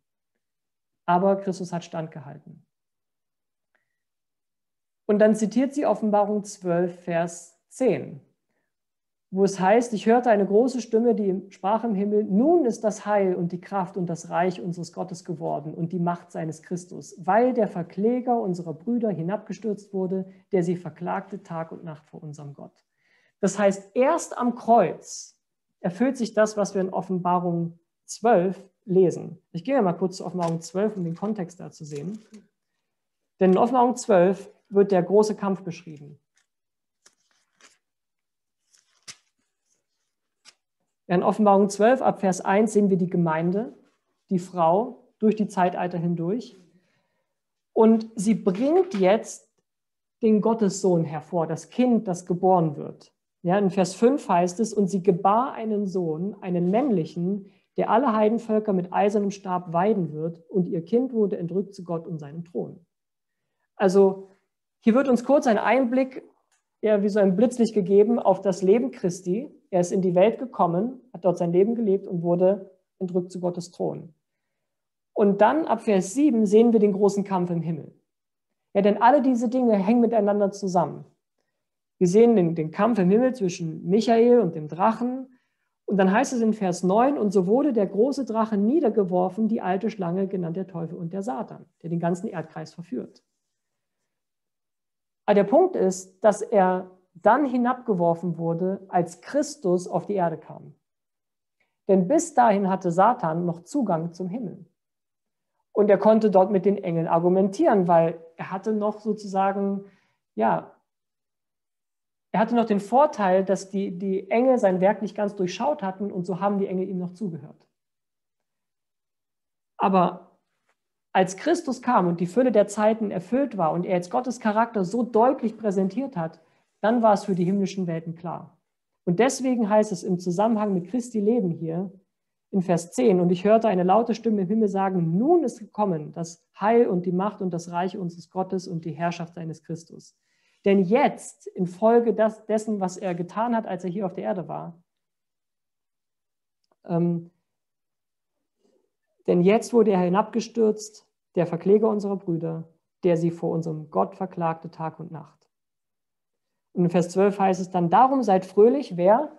aber Christus hat standgehalten. Und dann zitiert sie Offenbarung 12, Vers 10, wo es heißt, ich hörte eine große Stimme, die sprach im Himmel, nun ist das Heil und die Kraft und das Reich unseres Gottes geworden und die Macht seines Christus, weil der Verkläger unserer Brüder hinabgestürzt wurde, der sie verklagte Tag und Nacht vor unserem Gott. Das heißt, erst am Kreuz erfüllt sich das, was wir in Offenbarung 12 lesen. Ich gehe mal kurz zu Offenbarung 12, um den Kontext da zu sehen. Denn in Offenbarung 12 wird der große Kampf beschrieben. In Offenbarung 12 ab Vers 1 sehen wir die Gemeinde, die Frau durch die Zeitalter hindurch. Und sie bringt jetzt den Gottessohn hervor, das Kind, das geboren wird. Ja, in Vers 5 heißt es, und sie gebar einen Sohn, einen männlichen, der alle Heidenvölker mit eisernem Stab weiden wird, und ihr Kind wurde entrückt zu Gott und seinem Thron. Also hier wird uns kurz ein Einblick, ja, wie so ein Blitzlicht gegeben auf das Leben Christi. Er ist in die Welt gekommen, hat dort sein Leben gelebt und wurde entrückt zu Gottes Thron. Und dann ab Vers 7 sehen wir den großen Kampf im Himmel. Ja, denn alle diese Dinge hängen miteinander zusammen. Wir sehen den, den Kampf im Himmel zwischen Michael und dem Drachen, und dann heißt es in Vers 9, und so wurde der große Drache niedergeworfen, die alte Schlange, genannt der Teufel und der Satan, der den ganzen Erdkreis verführt. Aber der Punkt ist, dass er dann hinabgeworfen wurde, als Christus auf die Erde kam. Denn bis dahin hatte Satan noch Zugang zum Himmel. Und er konnte dort mit den Engeln argumentieren, weil er hatte noch sozusagen, ja, er hatte noch den Vorteil, dass die, die Engel sein Werk nicht ganz durchschaut hatten und so haben die Engel ihm noch zugehört. Aber als Christus kam und die Fülle der Zeiten erfüllt war und er jetzt Gottes Charakter so deutlich präsentiert hat, dann war es für die himmlischen Welten klar. Und deswegen heißt es im Zusammenhang mit Christi Leben hier in Vers 10, und ich hörte eine laute Stimme im Himmel sagen, nun ist gekommen das Heil und die Macht und das Reich unseres Gottes und die Herrschaft seines Christus. Denn jetzt, infolge dessen, was er getan hat, als er hier auf der Erde war, ähm, denn jetzt wurde er hinabgestürzt, der Verkläger unserer Brüder, der sie vor unserem Gott verklagte Tag und Nacht. Und in Vers 12 heißt es dann, darum seid fröhlich, wer?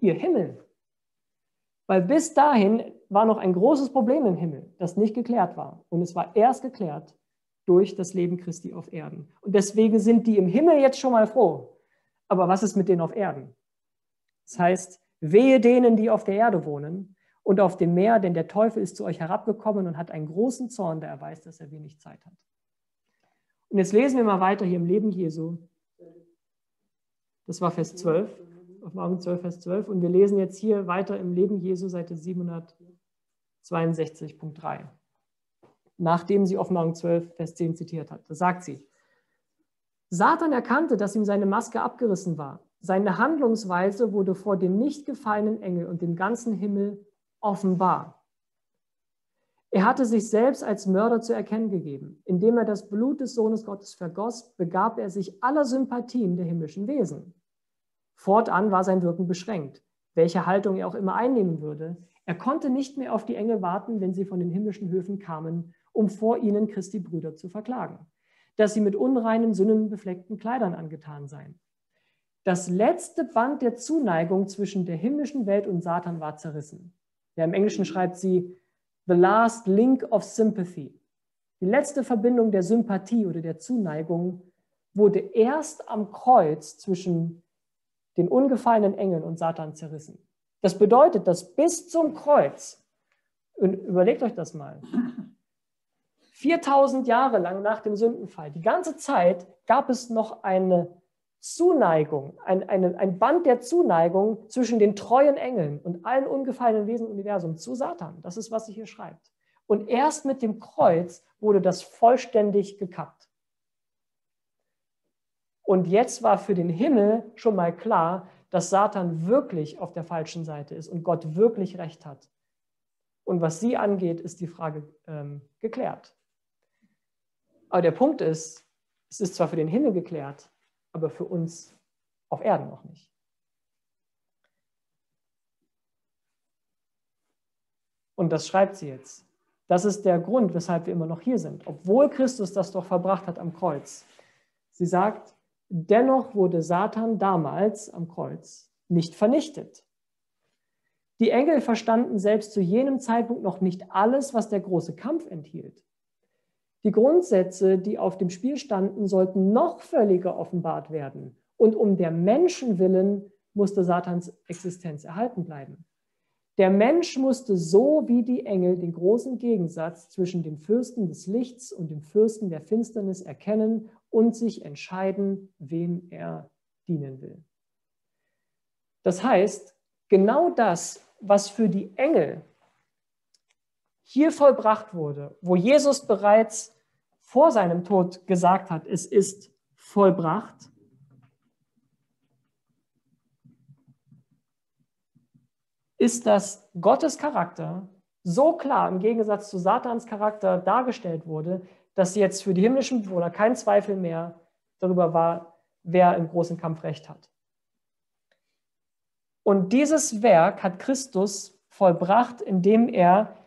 Ihr Himmel. Weil bis dahin war noch ein großes Problem im Himmel, das nicht geklärt war. Und es war erst geklärt durch das Leben Christi auf Erden. Und deswegen sind die im Himmel jetzt schon mal froh. Aber was ist mit denen auf Erden? Das heißt, wehe denen, die auf der Erde wohnen, und auf dem Meer, denn der Teufel ist zu euch herabgekommen und hat einen großen Zorn, da er weiß, dass er wenig Zeit hat. Und jetzt lesen wir mal weiter hier im Leben Jesu. Das war Vers 12, auf Morgen 12, Vers 12. Und wir lesen jetzt hier weiter im Leben Jesu, Seite 762.3. Nachdem sie Offenbarung 12, Vers 10 zitiert hat. Da sagt sie, Satan erkannte, dass ihm seine Maske abgerissen war. Seine Handlungsweise wurde vor dem nicht gefallenen Engel und dem ganzen Himmel offenbar. Er hatte sich selbst als Mörder zu erkennen gegeben. Indem er das Blut des Sohnes Gottes vergoss, begab er sich aller Sympathien der himmlischen Wesen. Fortan war sein Wirken beschränkt, welche Haltung er auch immer einnehmen würde. Er konnte nicht mehr auf die Engel warten, wenn sie von den himmlischen Höfen kamen, um vor ihnen Christi Brüder zu verklagen, dass sie mit unreinen, sünnenbefleckten Kleidern angetan seien. Das letzte Band der Zuneigung zwischen der himmlischen Welt und Satan war zerrissen. Ja, Im Englischen schreibt sie The Last Link of Sympathy. Die letzte Verbindung der Sympathie oder der Zuneigung wurde erst am Kreuz zwischen den ungefallenen Engeln und Satan zerrissen. Das bedeutet, dass bis zum Kreuz, und überlegt euch das mal, 4000 Jahre lang nach dem Sündenfall, die ganze Zeit gab es noch eine Zuneigung, ein, eine, ein Band der Zuneigung zwischen den treuen Engeln und allen ungefallenen Wesen im Universum zu Satan. Das ist, was sie hier schreibt. Und erst mit dem Kreuz wurde das vollständig gekappt. Und jetzt war für den Himmel schon mal klar, dass Satan wirklich auf der falschen Seite ist und Gott wirklich recht hat. Und was sie angeht, ist die Frage ähm, geklärt. Aber der Punkt ist, es ist zwar für den Himmel geklärt, aber für uns auf Erden noch nicht. Und das schreibt sie jetzt. Das ist der Grund, weshalb wir immer noch hier sind, obwohl Christus das doch verbracht hat am Kreuz. Sie sagt, dennoch wurde Satan damals am Kreuz nicht vernichtet. Die Engel verstanden selbst zu jenem Zeitpunkt noch nicht alles, was der große Kampf enthielt. Die Grundsätze, die auf dem Spiel standen, sollten noch völliger offenbart werden. Und um der Menschen willen musste Satans Existenz erhalten bleiben. Der Mensch musste so wie die Engel den großen Gegensatz zwischen dem Fürsten des Lichts und dem Fürsten der Finsternis erkennen und sich entscheiden, wem er dienen will. Das heißt, genau das, was für die Engel hier vollbracht wurde, wo Jesus bereits vor seinem Tod gesagt hat, es ist vollbracht, ist, dass Gottes Charakter so klar im Gegensatz zu Satans Charakter dargestellt wurde, dass jetzt für die himmlischen Bewohner kein Zweifel mehr darüber war, wer im großen Kampf recht hat. Und dieses Werk hat Christus vollbracht, indem er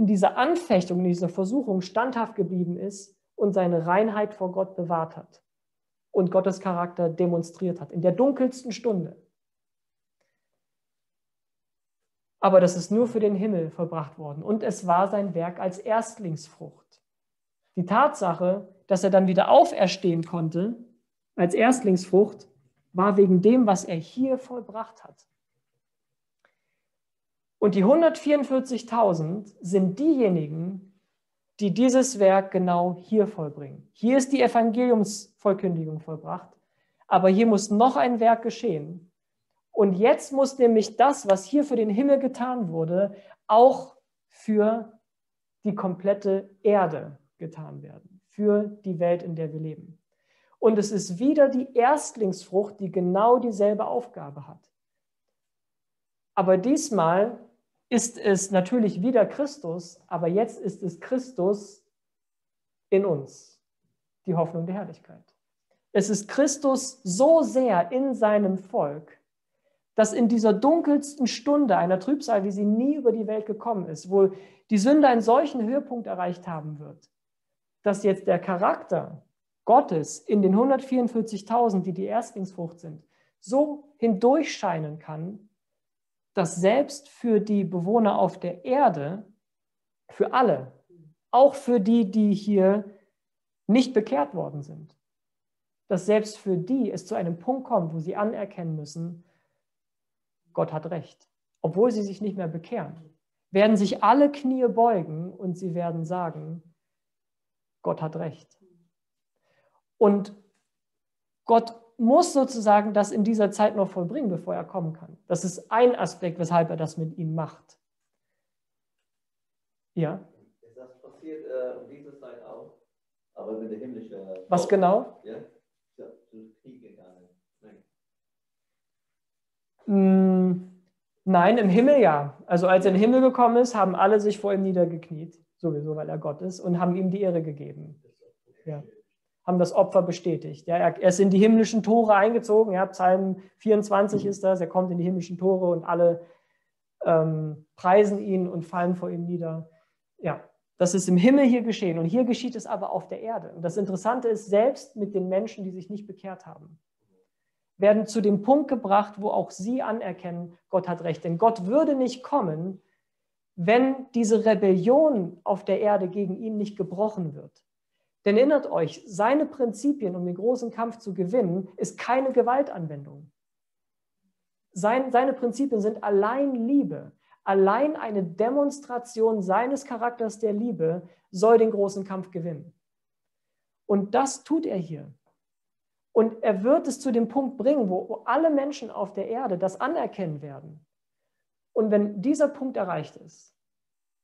in dieser Anfechtung, in dieser Versuchung standhaft geblieben ist und seine Reinheit vor Gott bewahrt hat und Gottes Charakter demonstriert hat, in der dunkelsten Stunde. Aber das ist nur für den Himmel vollbracht worden und es war sein Werk als Erstlingsfrucht. Die Tatsache, dass er dann wieder auferstehen konnte, als Erstlingsfrucht war wegen dem, was er hier vollbracht hat. Und die 144.000 sind diejenigen, die dieses Werk genau hier vollbringen. Hier ist die Evangeliumsvollkündigung vollbracht, aber hier muss noch ein Werk geschehen. Und jetzt muss nämlich das, was hier für den Himmel getan wurde, auch für die komplette Erde getan werden, für die Welt, in der wir leben. Und es ist wieder die Erstlingsfrucht, die genau dieselbe Aufgabe hat. Aber diesmal ist es natürlich wieder Christus, aber jetzt ist es Christus in uns, die Hoffnung der Herrlichkeit. Es ist Christus so sehr in seinem Volk, dass in dieser dunkelsten Stunde einer Trübsal, wie sie nie über die Welt gekommen ist, wo die Sünde einen solchen Höhepunkt erreicht haben wird, dass jetzt der Charakter Gottes in den 144.000, die die Erstlingsfrucht sind, so hindurchscheinen kann, dass selbst für die Bewohner auf der Erde, für alle, auch für die, die hier nicht bekehrt worden sind, dass selbst für die es zu einem Punkt kommt, wo sie anerkennen müssen, Gott hat recht. Obwohl sie sich nicht mehr bekehren, werden sich alle Knie beugen und sie werden sagen, Gott hat recht. Und Gott muss sozusagen das in dieser Zeit noch vollbringen, bevor er kommen kann. Das ist ein Aspekt, weshalb er das mit ihnen macht. Ja? Das passiert äh, um diese Zeit auch, aber mit der himmlischen. Was genau? Ja, ja Krieg gegangen. Nein. Mm, nein, im Himmel ja. Also als er in den Himmel gekommen ist, haben alle sich vor ihm niedergekniet, sowieso, weil er Gott ist, und haben ihm die Ehre gegeben. Ja haben das Opfer bestätigt. Ja, er ist in die himmlischen Tore eingezogen. Ja, Psalm 24 ist das. Er kommt in die himmlischen Tore und alle ähm, preisen ihn und fallen vor ihm nieder. Ja, das ist im Himmel hier geschehen. Und hier geschieht es aber auf der Erde. Und das Interessante ist, selbst mit den Menschen, die sich nicht bekehrt haben, werden zu dem Punkt gebracht, wo auch sie anerkennen, Gott hat recht. Denn Gott würde nicht kommen, wenn diese Rebellion auf der Erde gegen ihn nicht gebrochen wird. Denn erinnert euch, seine Prinzipien, um den großen Kampf zu gewinnen, ist keine Gewaltanwendung. Sein, seine Prinzipien sind allein Liebe. Allein eine Demonstration seines Charakters der Liebe soll den großen Kampf gewinnen. Und das tut er hier. Und er wird es zu dem Punkt bringen, wo alle Menschen auf der Erde das anerkennen werden. Und wenn dieser Punkt erreicht ist,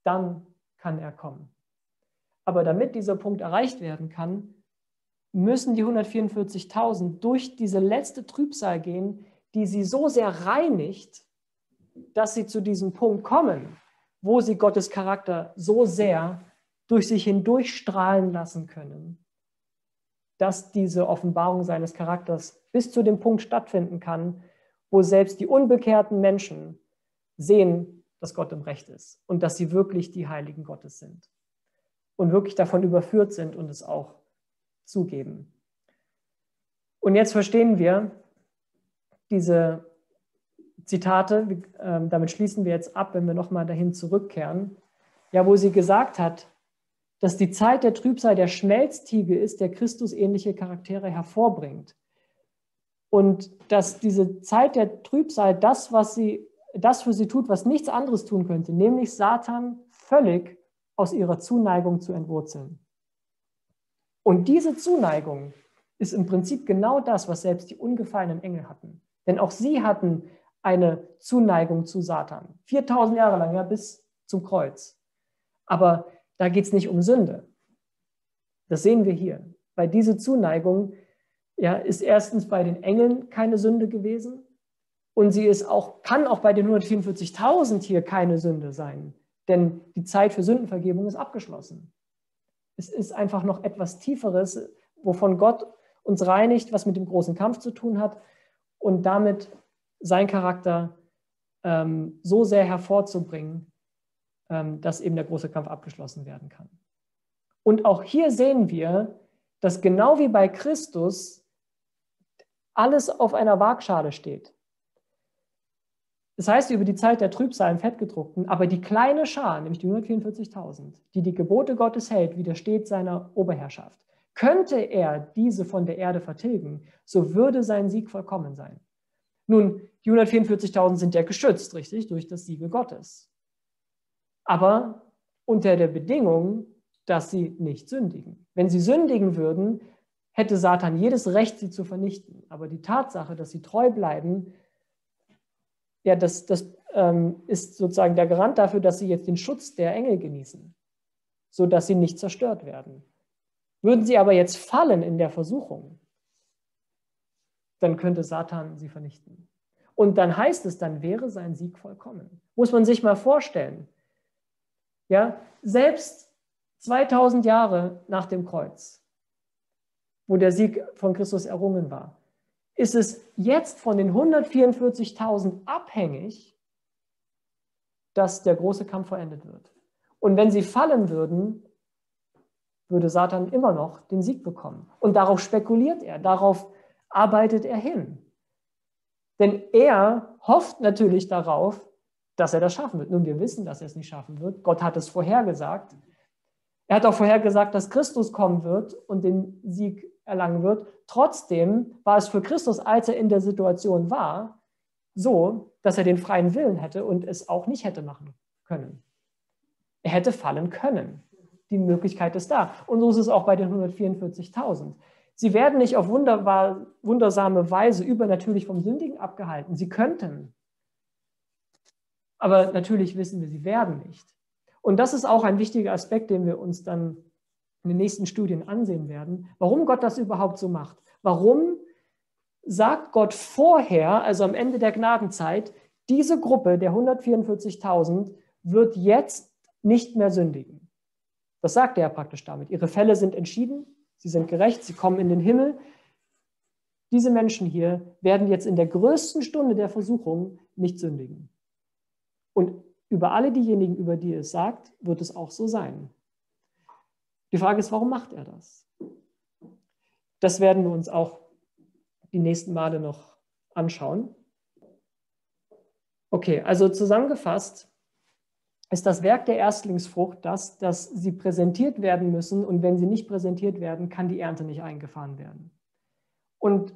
dann kann er kommen. Aber damit dieser Punkt erreicht werden kann, müssen die 144.000 durch diese letzte Trübsal gehen, die sie so sehr reinigt, dass sie zu diesem Punkt kommen, wo sie Gottes Charakter so sehr durch sich hindurch strahlen lassen können, dass diese Offenbarung seines Charakters bis zu dem Punkt stattfinden kann, wo selbst die unbekehrten Menschen sehen, dass Gott im Recht ist und dass sie wirklich die Heiligen Gottes sind und wirklich davon überführt sind und es auch zugeben. Und jetzt verstehen wir diese Zitate, ähm, damit schließen wir jetzt ab, wenn wir nochmal dahin zurückkehren, ja, wo sie gesagt hat, dass die Zeit der Trübsal der Schmelztiegel ist, der Christusähnliche Charaktere hervorbringt. Und dass diese Zeit der Trübsal das, was sie, das für sie tut, was nichts anderes tun könnte, nämlich Satan völlig aus ihrer Zuneigung zu entwurzeln. Und diese Zuneigung ist im Prinzip genau das, was selbst die ungefallenen Engel hatten. Denn auch sie hatten eine Zuneigung zu Satan. 4000 Jahre lang, ja, bis zum Kreuz. Aber da geht es nicht um Sünde. Das sehen wir hier. Weil diese Zuneigung ja, ist erstens bei den Engeln keine Sünde gewesen und sie ist auch, kann auch bei den 144.000 hier keine Sünde sein. Denn die Zeit für Sündenvergebung ist abgeschlossen. Es ist einfach noch etwas Tieferes, wovon Gott uns reinigt, was mit dem großen Kampf zu tun hat und damit sein Charakter ähm, so sehr hervorzubringen, ähm, dass eben der große Kampf abgeschlossen werden kann. Und auch hier sehen wir, dass genau wie bei Christus alles auf einer Waagschale steht. Das heißt, über die Zeit der Trübsal im Fettgedruckten, aber die kleine Schar, nämlich die 144.000, die die Gebote Gottes hält, widersteht seiner Oberherrschaft. könnte er diese von der Erde vertilgen, so würde sein Sieg vollkommen sein. Nun, die 144.000 sind ja geschützt, richtig, durch das Siegel Gottes. Aber unter der Bedingung, dass sie nicht sündigen. Wenn sie sündigen würden, hätte Satan jedes Recht, sie zu vernichten. Aber die Tatsache, dass sie treu bleiben, ja, das, das ähm, ist sozusagen der Garant dafür, dass sie jetzt den Schutz der Engel genießen, sodass sie nicht zerstört werden. Würden sie aber jetzt fallen in der Versuchung, dann könnte Satan sie vernichten. Und dann heißt es, dann wäre sein Sieg vollkommen. Muss man sich mal vorstellen. Ja, selbst 2000 Jahre nach dem Kreuz, wo der Sieg von Christus errungen war, ist es jetzt von den 144.000 abhängig, dass der große Kampf verendet wird. Und wenn sie fallen würden, würde Satan immer noch den Sieg bekommen. Und darauf spekuliert er, darauf arbeitet er hin. Denn er hofft natürlich darauf, dass er das schaffen wird. Nun, wir wissen, dass er es nicht schaffen wird. Gott hat es vorhergesagt. Er hat auch vorhergesagt, dass Christus kommen wird und den Sieg erlangen wird. Trotzdem war es für Christus, als er in der Situation war, so, dass er den freien Willen hätte und es auch nicht hätte machen können. Er hätte fallen können. Die Möglichkeit ist da. Und so ist es auch bei den 144.000. Sie werden nicht auf wunderbar, wundersame Weise übernatürlich vom Sündigen abgehalten. Sie könnten. Aber natürlich wissen wir, sie werden nicht. Und das ist auch ein wichtiger Aspekt, den wir uns dann in den nächsten Studien ansehen werden, warum Gott das überhaupt so macht. Warum sagt Gott vorher, also am Ende der Gnadenzeit, diese Gruppe der 144.000 wird jetzt nicht mehr sündigen. Das sagt er ja praktisch damit. Ihre Fälle sind entschieden, sie sind gerecht, sie kommen in den Himmel. Diese Menschen hier werden jetzt in der größten Stunde der Versuchung nicht sündigen. Und über alle diejenigen, über die es sagt, wird es auch so sein. Die Frage ist, warum macht er das? Das werden wir uns auch die nächsten Male noch anschauen. Okay, also zusammengefasst ist das Werk der Erstlingsfrucht das, dass sie präsentiert werden müssen und wenn sie nicht präsentiert werden, kann die Ernte nicht eingefahren werden. Und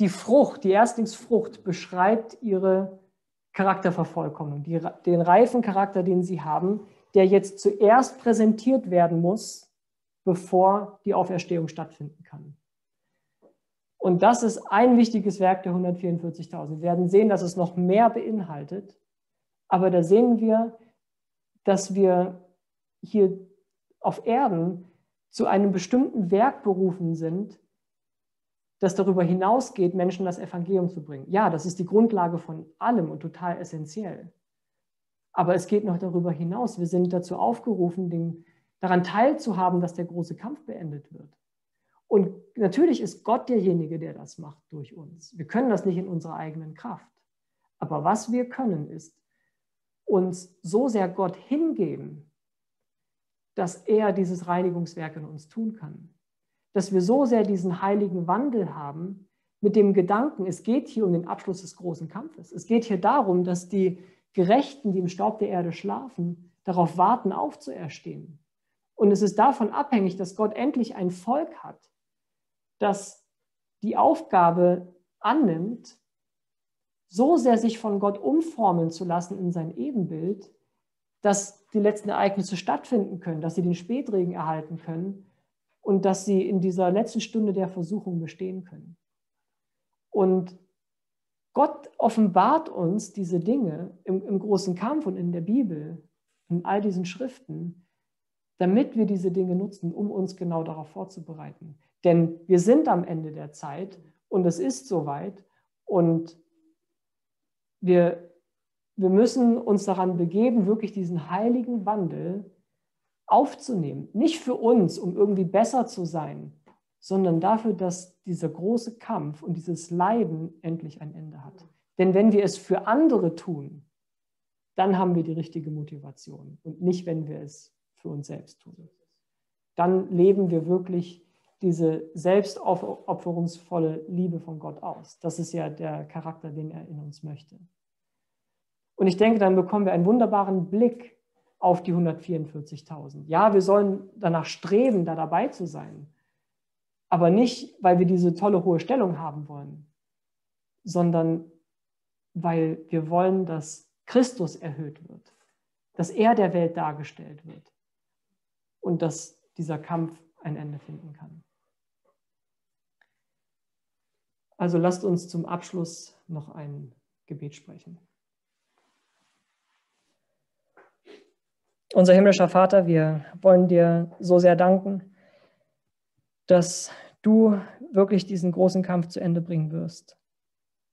die Frucht, die Erstlingsfrucht beschreibt ihre Charaktervervollkommnung, die, den reifen Charakter, den sie haben, der jetzt zuerst präsentiert werden muss, bevor die Auferstehung stattfinden kann. Und das ist ein wichtiges Werk der 144.000. Wir werden sehen, dass es noch mehr beinhaltet. Aber da sehen wir, dass wir hier auf Erden zu einem bestimmten Werk berufen sind, das darüber hinausgeht, Menschen das Evangelium zu bringen. Ja, das ist die Grundlage von allem und total essentiell. Aber es geht noch darüber hinaus. Wir sind dazu aufgerufen, den, daran teilzuhaben, dass der große Kampf beendet wird. Und natürlich ist Gott derjenige, der das macht durch uns. Wir können das nicht in unserer eigenen Kraft. Aber was wir können, ist uns so sehr Gott hingeben, dass er dieses Reinigungswerk in uns tun kann. Dass wir so sehr diesen heiligen Wandel haben mit dem Gedanken, es geht hier um den Abschluss des großen Kampfes. Es geht hier darum, dass die Gerechten, die im Staub der Erde schlafen, darauf warten, aufzuerstehen. Und es ist davon abhängig, dass Gott endlich ein Volk hat, das die Aufgabe annimmt, so sehr sich von Gott umformen zu lassen in sein Ebenbild, dass die letzten Ereignisse stattfinden können, dass sie den Spätregen erhalten können und dass sie in dieser letzten Stunde der Versuchung bestehen können. Und Gott offenbart uns diese Dinge im, im, großen Kampf und in der Bibel, in all diesen Schriften, damit wir diese Dinge nutzen, um uns genau darauf vorzubereiten. Denn wir sind am Ende der Zeit und es ist soweit und wir, wir müssen uns daran begeben, wirklich diesen heiligen Wandel aufzunehmen. Nicht für uns, um irgendwie besser zu sein, sondern dafür, dass dieser große Kampf und dieses Leiden endlich ein Ende hat. Denn wenn wir es für andere tun, dann haben wir die richtige Motivation und nicht, wenn wir es für uns selbst tun. Dann leben wir wirklich diese selbstopferungsvolle Liebe von Gott aus. Das ist ja der Charakter, den er in uns möchte. Und ich denke, dann bekommen wir einen wunderbaren Blick auf die 144.000. Ja, wir sollen danach streben, da dabei zu sein, aber nicht, weil wir diese tolle hohe Stellung haben wollen, sondern weil wir wollen, dass Christus erhöht wird, dass er der Welt dargestellt wird und dass dieser Kampf ein Ende finden kann. Also lasst uns zum Abschluss noch ein Gebet sprechen. Unser himmlischer Vater, wir wollen dir so sehr danken, dass du wirklich diesen großen Kampf zu Ende bringen wirst.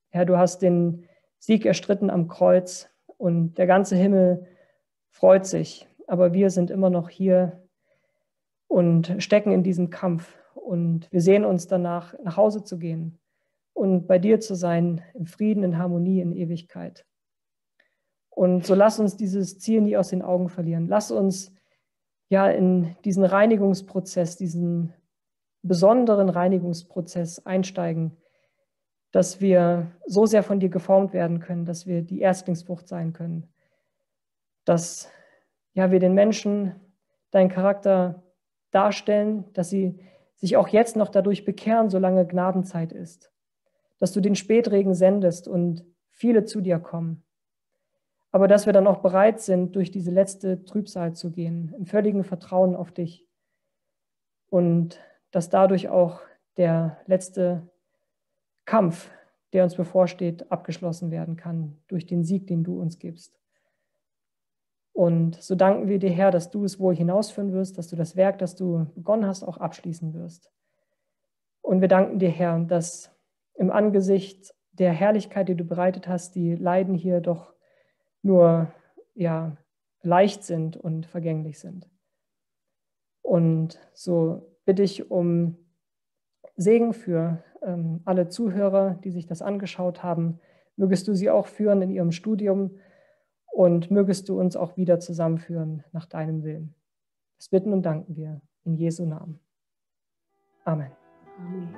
Herr, du hast den Sieg erstritten am Kreuz und der ganze Himmel freut sich, aber wir sind immer noch hier und stecken in diesem Kampf und wir sehen uns danach, nach Hause zu gehen und bei dir zu sein, im Frieden, in Harmonie, in Ewigkeit. Und so lass uns dieses Ziel nie aus den Augen verlieren. Lass uns ja in diesen Reinigungsprozess, diesen besonderen Reinigungsprozess einsteigen, dass wir so sehr von dir geformt werden können, dass wir die Erstlingsfrucht sein können, dass ja, wir den Menschen deinen Charakter darstellen, dass sie sich auch jetzt noch dadurch bekehren, solange Gnadenzeit ist, dass du den Spätregen sendest und viele zu dir kommen aber dass wir dann auch bereit sind, durch diese letzte Trübsal zu gehen, im völligen Vertrauen auf dich. Und dass dadurch auch der letzte Kampf, der uns bevorsteht, abgeschlossen werden kann durch den Sieg, den du uns gibst. Und so danken wir dir, Herr, dass du es wohl hinausführen wirst, dass du das Werk, das du begonnen hast, auch abschließen wirst. Und wir danken dir, Herr, dass im Angesicht der Herrlichkeit, die du bereitet hast, die Leiden hier doch nur ja, leicht sind und vergänglich sind. Und so bitte ich um Segen für ähm, alle Zuhörer, die sich das angeschaut haben. Mögest du sie auch führen in ihrem Studium und mögest du uns auch wieder zusammenführen nach deinem Willen. Das bitten und danken wir in Jesu Namen. Amen. Amen.